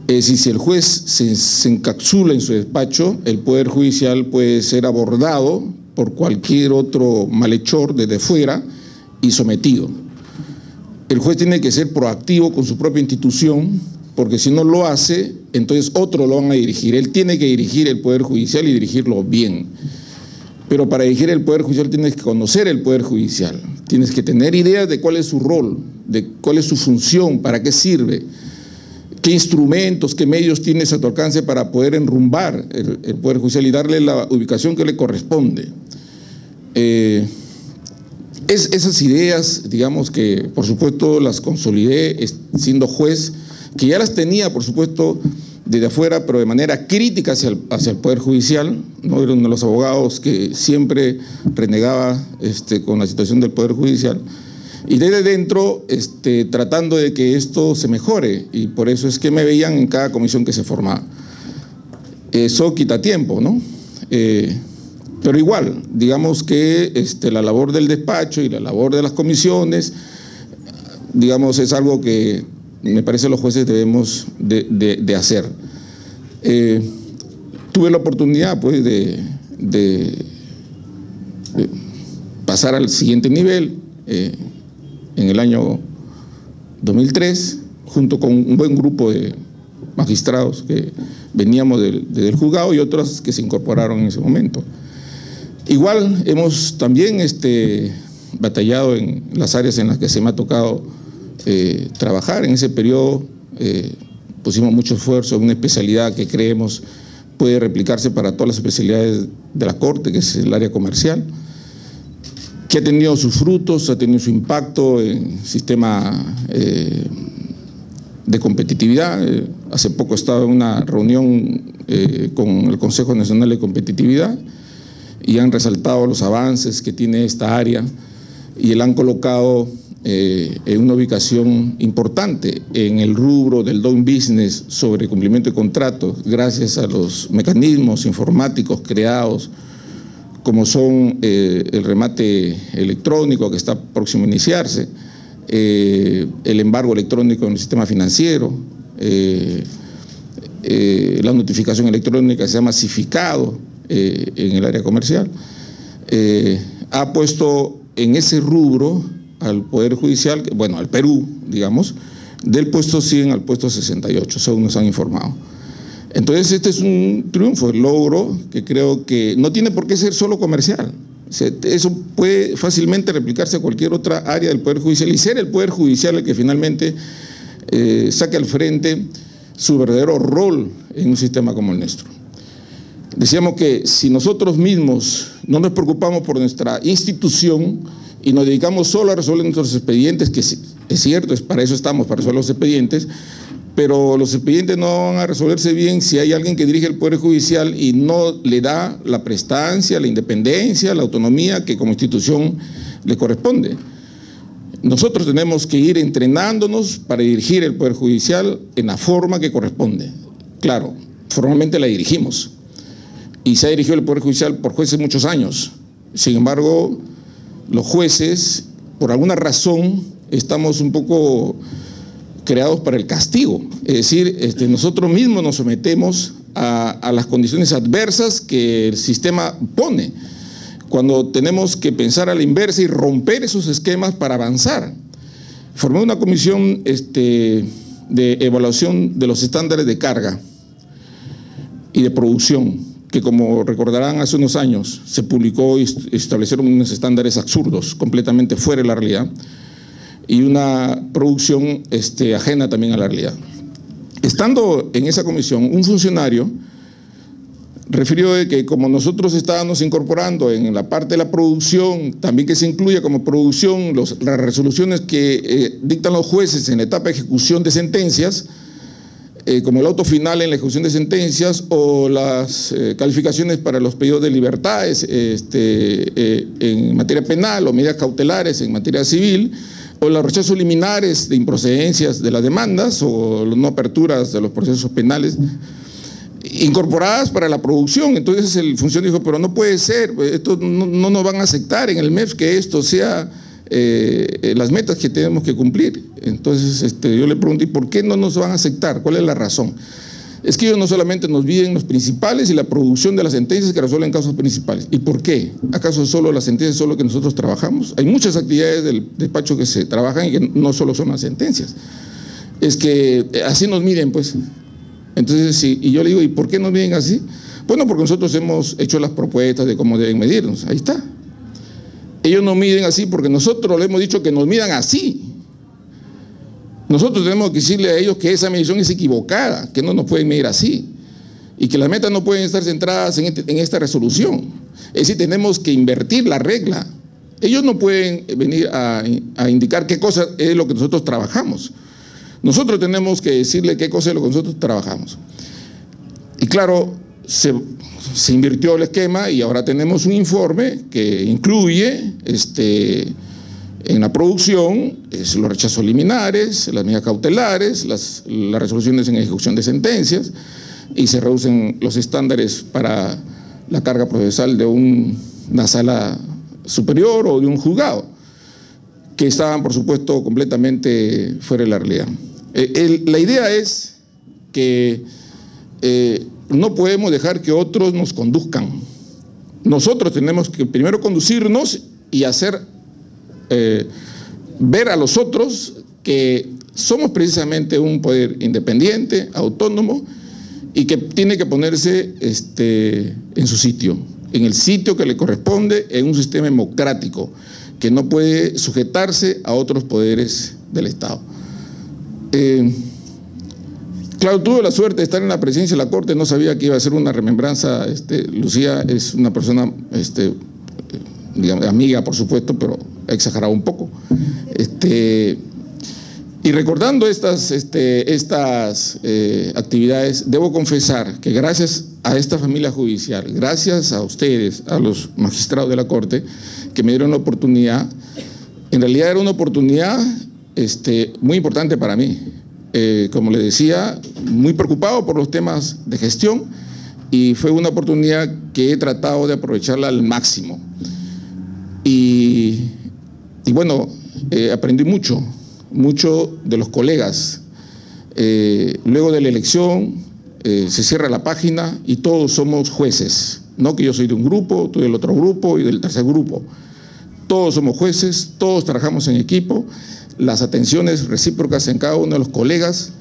Es decir, si el juez se, se encapsula en su despacho, el Poder Judicial puede ser abordado por cualquier otro malhechor desde fuera y sometido. El juez tiene que ser proactivo con su propia institución, porque si no lo hace, entonces otro lo van a dirigir. Él tiene que dirigir el Poder Judicial y dirigirlo bien. Pero para dirigir el Poder Judicial tienes que conocer el Poder Judicial, tienes que tener ideas de cuál es su rol, de cuál es su función, para qué sirve, qué instrumentos, qué medios tienes a tu alcance para poder enrumbar el, Poder Judicial y darle la ubicación que le corresponde. Eh, es, esas ideas, digamos que por supuesto las consolidé siendo juez, que ya las tenía, por supuesto, desde afuera, pero de manera crítica hacia el, hacia el Poder Judicial. ¿no? Era los abogados que siempre renegaba este, con la situación del Poder Judicial. Y desde dentro, este, tratando de que esto se mejore, y por eso es que me veían en cada comisión que se formaba. Eso quita tiempo, ¿no? Eh, pero igual, digamos que este, la labor del despacho y la labor de las comisiones, digamos, es algo que me parece los jueces debemos de, hacer. Eh, tuve la oportunidad pues de, pasar al siguiente nivel eh, en el año 2003, junto con un buen grupo de magistrados que veníamos del, del juzgado y otros que se incorporaron en ese momento. Igual hemos también este, batallado en las áreas en las que se me ha tocado eh, trabajar. En ese periodo eh, pusimos mucho esfuerzo en una especialidad que creemos puede replicarse para todas las especialidades de la Corte, que es el área comercial, que ha tenido sus frutos, ha tenido su impacto en el sistema eh, de competitividad. hace poco estaba en una reunión con el Consejo Nacional de Competitividad y han resaltado los avances que tiene esta área y la han colocado eh, en una ubicación importante en el rubro del doing business sobre cumplimiento de contratos, gracias a los mecanismos informáticos creados, como son eh, el remate electrónico que está próximo a iniciarse, eh, el embargo electrónico en el sistema financiero, la notificación electrónica se ha masificado en el área comercial, ha puesto en ese rubro al Poder Judicial, bueno, al Perú, digamos, del puesto 100 al puesto 68, según nos han informado. Entonces, este es un triunfo, el logro que creo que no tiene por qué ser solo comercial. Eso puede fácilmente replicarse a cualquier otra área del Poder Judicial y ser el Poder Judicial el que finalmente eh, saque al frente su verdadero rol en un sistema como el nuestro. Decíamos que si nosotros mismos no nos preocupamos por nuestra institución, y nos dedicamos solo a resolver nuestros expedientes, que es cierto, para eso estamos, para resolver los expedientes, pero los expedientes no van a resolverse bien si hay alguien que dirige el Poder Judicial y no le da la prestancia, la independencia, la autonomía que como institución le corresponde. Nosotros tenemos que ir entrenándonos para dirigir el Poder Judicial en la forma que corresponde. Claro, formalmente la dirigimos y se ha dirigido el Poder Judicial por jueces muchos años. Sin embargo, los jueces, por alguna razón, estamos un poco creados para el castigo. Es decir, este, nosotros mismos nos sometemos a, las condiciones adversas que el sistema pone, cuando tenemos que pensar a la inversa y romper esos esquemas para avanzar. Formé una comisión este, de evaluación de los estándares de carga y de producción que como recordarán hace unos años se publicó y establecieron unos estándares absurdos, completamente fuera de la realidad, y una producción este, ajena también a la realidad. Estando en esa comisión, un funcionario refirió de que como nosotros estábamos incorporando en la parte de la producción, también que se incluya como producción las resoluciones que eh, dictan los jueces en la etapa de ejecución de sentencias, eh, como el auto final en la ejecución de sentencias o las eh, calificaciones para los pedidos de libertades este, en materia penal o medidas cautelares en materia civil, o los rechazos liminares de improcedencias de las demandas o las no aperturas de los procesos penales incorporadas para la producción. Entonces el funcionario dijo, pero no puede ser, esto no, nos van a aceptar en el MEF que esto sea eh, las metas que tenemos que cumplir. Entonces este, yo le pregunté, ¿por qué no nos van a aceptar? ¿Cuál es la razón? Es que ellos no solamente nos piden los principales y la producción de las sentencias que resuelven casos principales. ¿Y por qué? ¿Acaso solo las sentencias solo que nosotros trabajamos? Hay muchas actividades del despacho que se trabajan y que no solo son las sentencias. Es que así nos miden, pues. Entonces, sí, y yo le digo, ¿y por qué nos miden así? Bueno, porque nosotros hemos hecho las propuestas de cómo deben medirnos. Ahí está. Ellos nos miden así porque nosotros le hemos dicho que nos midan así. Nosotros tenemos que decirle a ellos que esa medición es equivocada, que no nos pueden medir así y que las metas no pueden estar centradas en, este, esta resolución. Es decir, tenemos que invertir la regla. Ellos no pueden venir a, a indicar qué cosa es lo que nosotros trabajamos. Nosotros tenemos que decirle qué cosa es lo que nosotros trabajamos. Y claro, se, invirtió el esquema y ahora tenemos un informe que incluye este, en la producción los rechazos liminares, las medidas cautelares, las, resoluciones en ejecución de sentencias y se reducen los estándares para la carga procesal de una sala superior o de un juzgado, que estaban, por supuesto, completamente fuera de la realidad. Eh, la idea es que eh, no podemos dejar que otros nos conduzcan. Nosotros tenemos que primero conducirnos y hacer eh, ver a los otros que somos precisamente un poder independiente, autónomo, y que tiene que ponerse este, en su sitio, en el sitio que le corresponde en un sistema democrático, que no puede sujetarse a otros poderes del Estado. Eh, claro, tuve la suerte de estar en la presidencia de la Corte, no sabía que iba a ser una remembranza. Este, Lucía es una persona, este, amiga, por supuesto, pero exagerado un poco. Este, y recordando estas, estas eh, actividades, debo confesar que gracias a esta familia judicial, gracias a ustedes, a los magistrados de la Corte, que me dieron la oportunidad, en realidad era una oportunidad muy importante para mí. Eh, como le decía, muy preocupado por los temas de gestión y fue una oportunidad que he tratado de aprovecharla al máximo. Y, bueno, eh, aprendí mucho, mucho de los colegas. Eh, luego de la elección se cierra la página y todos somos jueces. No que yo soy de un grupo, tú del otro grupo y del tercer grupo. Todos somos jueces, todos trabajamos en equipo las atenciones recíprocas en cada uno de los colegas,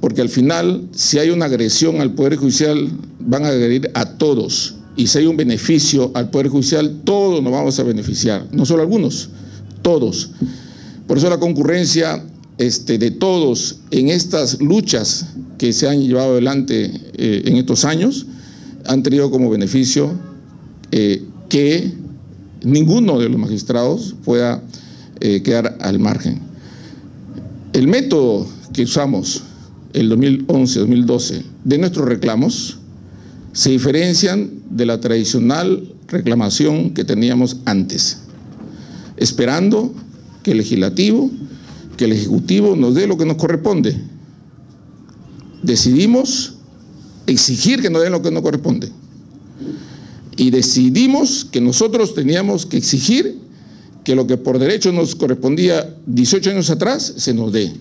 porque al final, si hay una agresión al Poder Judicial, van a agredir a todos. Y si hay un beneficio al Poder Judicial, todos nos vamos a beneficiar, no solo algunos, todos. Por eso la concurrencia este, de todos en estas luchas que se han llevado adelante eh, en estos años han tenido como beneficio eh, que ninguno de los magistrados pueda eh, quedar al margen. El método que usamos el 2011-2012 de nuestros reclamos se diferencian de la tradicional reclamación que teníamos antes, esperando que el legislativo, que el ejecutivo nos dé lo que nos corresponde. Decidimos exigir que nos den lo que nos corresponde. Y decidimos que nosotros teníamos que exigir que lo que por derecho nos correspondía 18 años atrás se nos dé,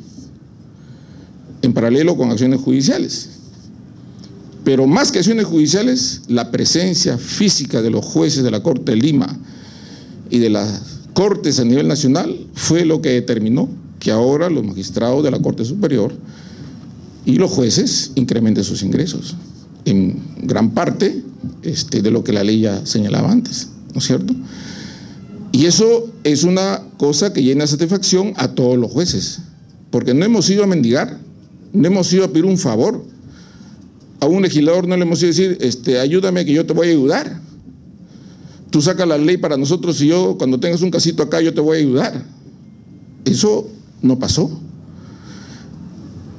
en paralelo con acciones judiciales. Pero más que acciones judiciales, la presencia física de los jueces de la Corte de Lima y de las Cortes a nivel nacional fue lo que determinó que ahora los magistrados de la Corte Superior y los jueces incrementen sus ingresos, en gran parte este, de lo que la ley ya señalaba antes, ¿no es cierto? Y eso es una cosa que llena satisfacción a todos los jueces, porque no hemos ido a mendigar, no hemos ido a pedir un favor. a un legislador no le hemos ido a decir, este, ayúdame que yo te voy a ayudar. Tú sacas la ley para nosotros y yo, cuando tengas un casito acá, yo te voy a ayudar. Eso no pasó.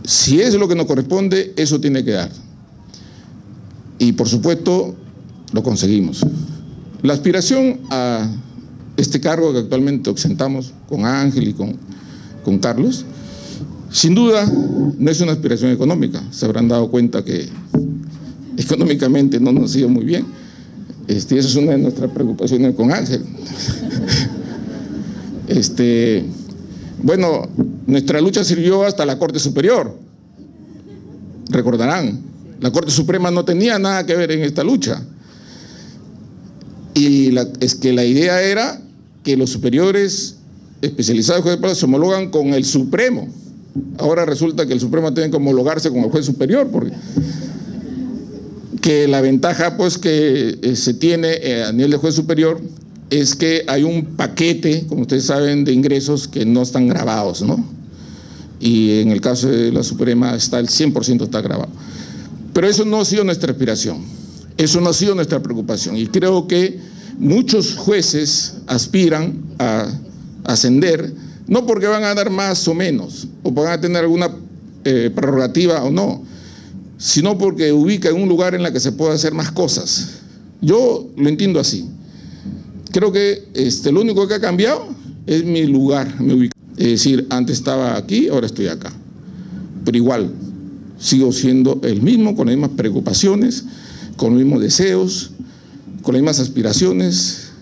Si es lo que nos corresponde, eso tiene que dar. Y por supuesto, lo conseguimos. La aspiración a este cargo que actualmente ostentamos con Ángel y con, con Carlos, sin duda no es una aspiración económica. Se habrán dado cuenta que económicamente no nos ha ido muy bien. Este, esa es una de nuestras preocupaciones con Ángel. Este, bueno, nuestra lucha sirvió hasta la Corte Superior. Recordarán, la Corte Suprema no tenía nada que ver en esta lucha. Y es que la idea era que los superiores especializados de juez de paz se homologan con el Supremo. Ahora resulta que el Supremo tiene que homologarse con el juez superior, porque que la ventaja pues que eh, se tiene eh, a nivel de juez superior es que hay un paquete, como ustedes saben, de ingresos que no están grabados, ¿no? Y en el caso de la Suprema está el 100% está grabado. Pero eso no ha sido nuestra aspiración, eso no ha sido nuestra preocupación. Y creo que muchos jueces aspiran a ascender, no porque van a dar más o menos, o van a tener alguna eh, prerrogativa o no, sino porque ubica en un lugar en la que se puede hacer más cosas. Yo lo entiendo así. Creo que este, lo único que ha cambiado es mi lugar, mi Es decir, antes estaba aquí, ahora estoy acá. Pero igual, sigo siendo el mismo, con las mismas preocupaciones, con los mismos deseos, con las mismas aspiraciones,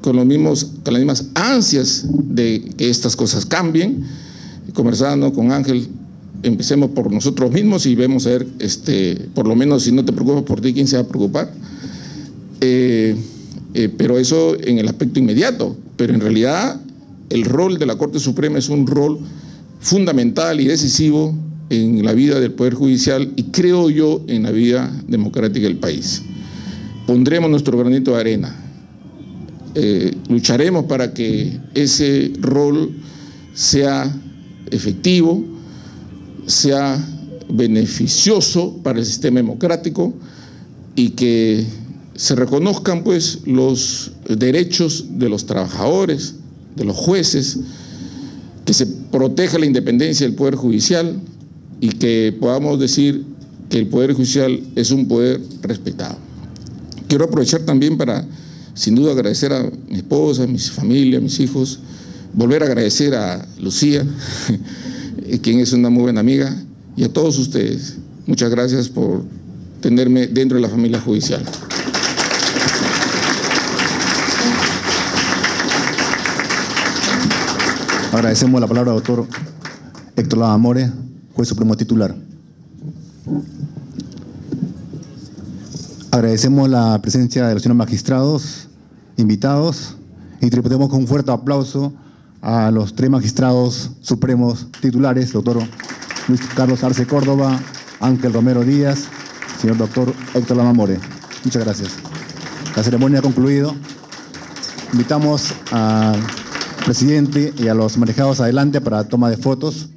con, los mismos, con las mismas ansias de que estas cosas cambien. Conversando con Ángel, empecemos por nosotros mismos y vemos a ver, este, por lo menos si no te preocupas por ti, ¿quién se va a preocupar? Eh, eh, pero eso en el aspecto inmediato. Pero en realidad el rol de la Corte Suprema es un rol fundamental y decisivo en la vida del Poder Judicial y creo yo en la vida democrática del país. Pondremos nuestro granito de arena, eh, lucharemos para que ese rol sea efectivo, sea beneficioso para el sistema democrático y que se reconozcan pues los derechos de los trabajadores, de los jueces, que se proteja la independencia del Poder Judicial y que podamos decir que el Poder Judicial es un poder respetado. Quiero aprovechar también para, sin duda, agradecer a mi esposa, a mi familia, a mis hijos, volver a agradecer a Lucía, quien es una muy buena amiga, y a todos ustedes. Muchas gracias por tenerme dentro de la familia judicial. Agradecemos la palabra al doctor Héctor Lavamore, juez supremo titular. Agradecemos la presencia de los señores magistrados invitados y tributemos con un fuerte aplauso a los tres magistrados supremos titulares, doctor Luis Carlos Arce Córdoba, Ángel Romero Díaz, señor doctor Héctor Lamamore. Muchas gracias. La ceremonia ha concluido. Invitamos al presidente y a los manejados adelante para toma de fotos.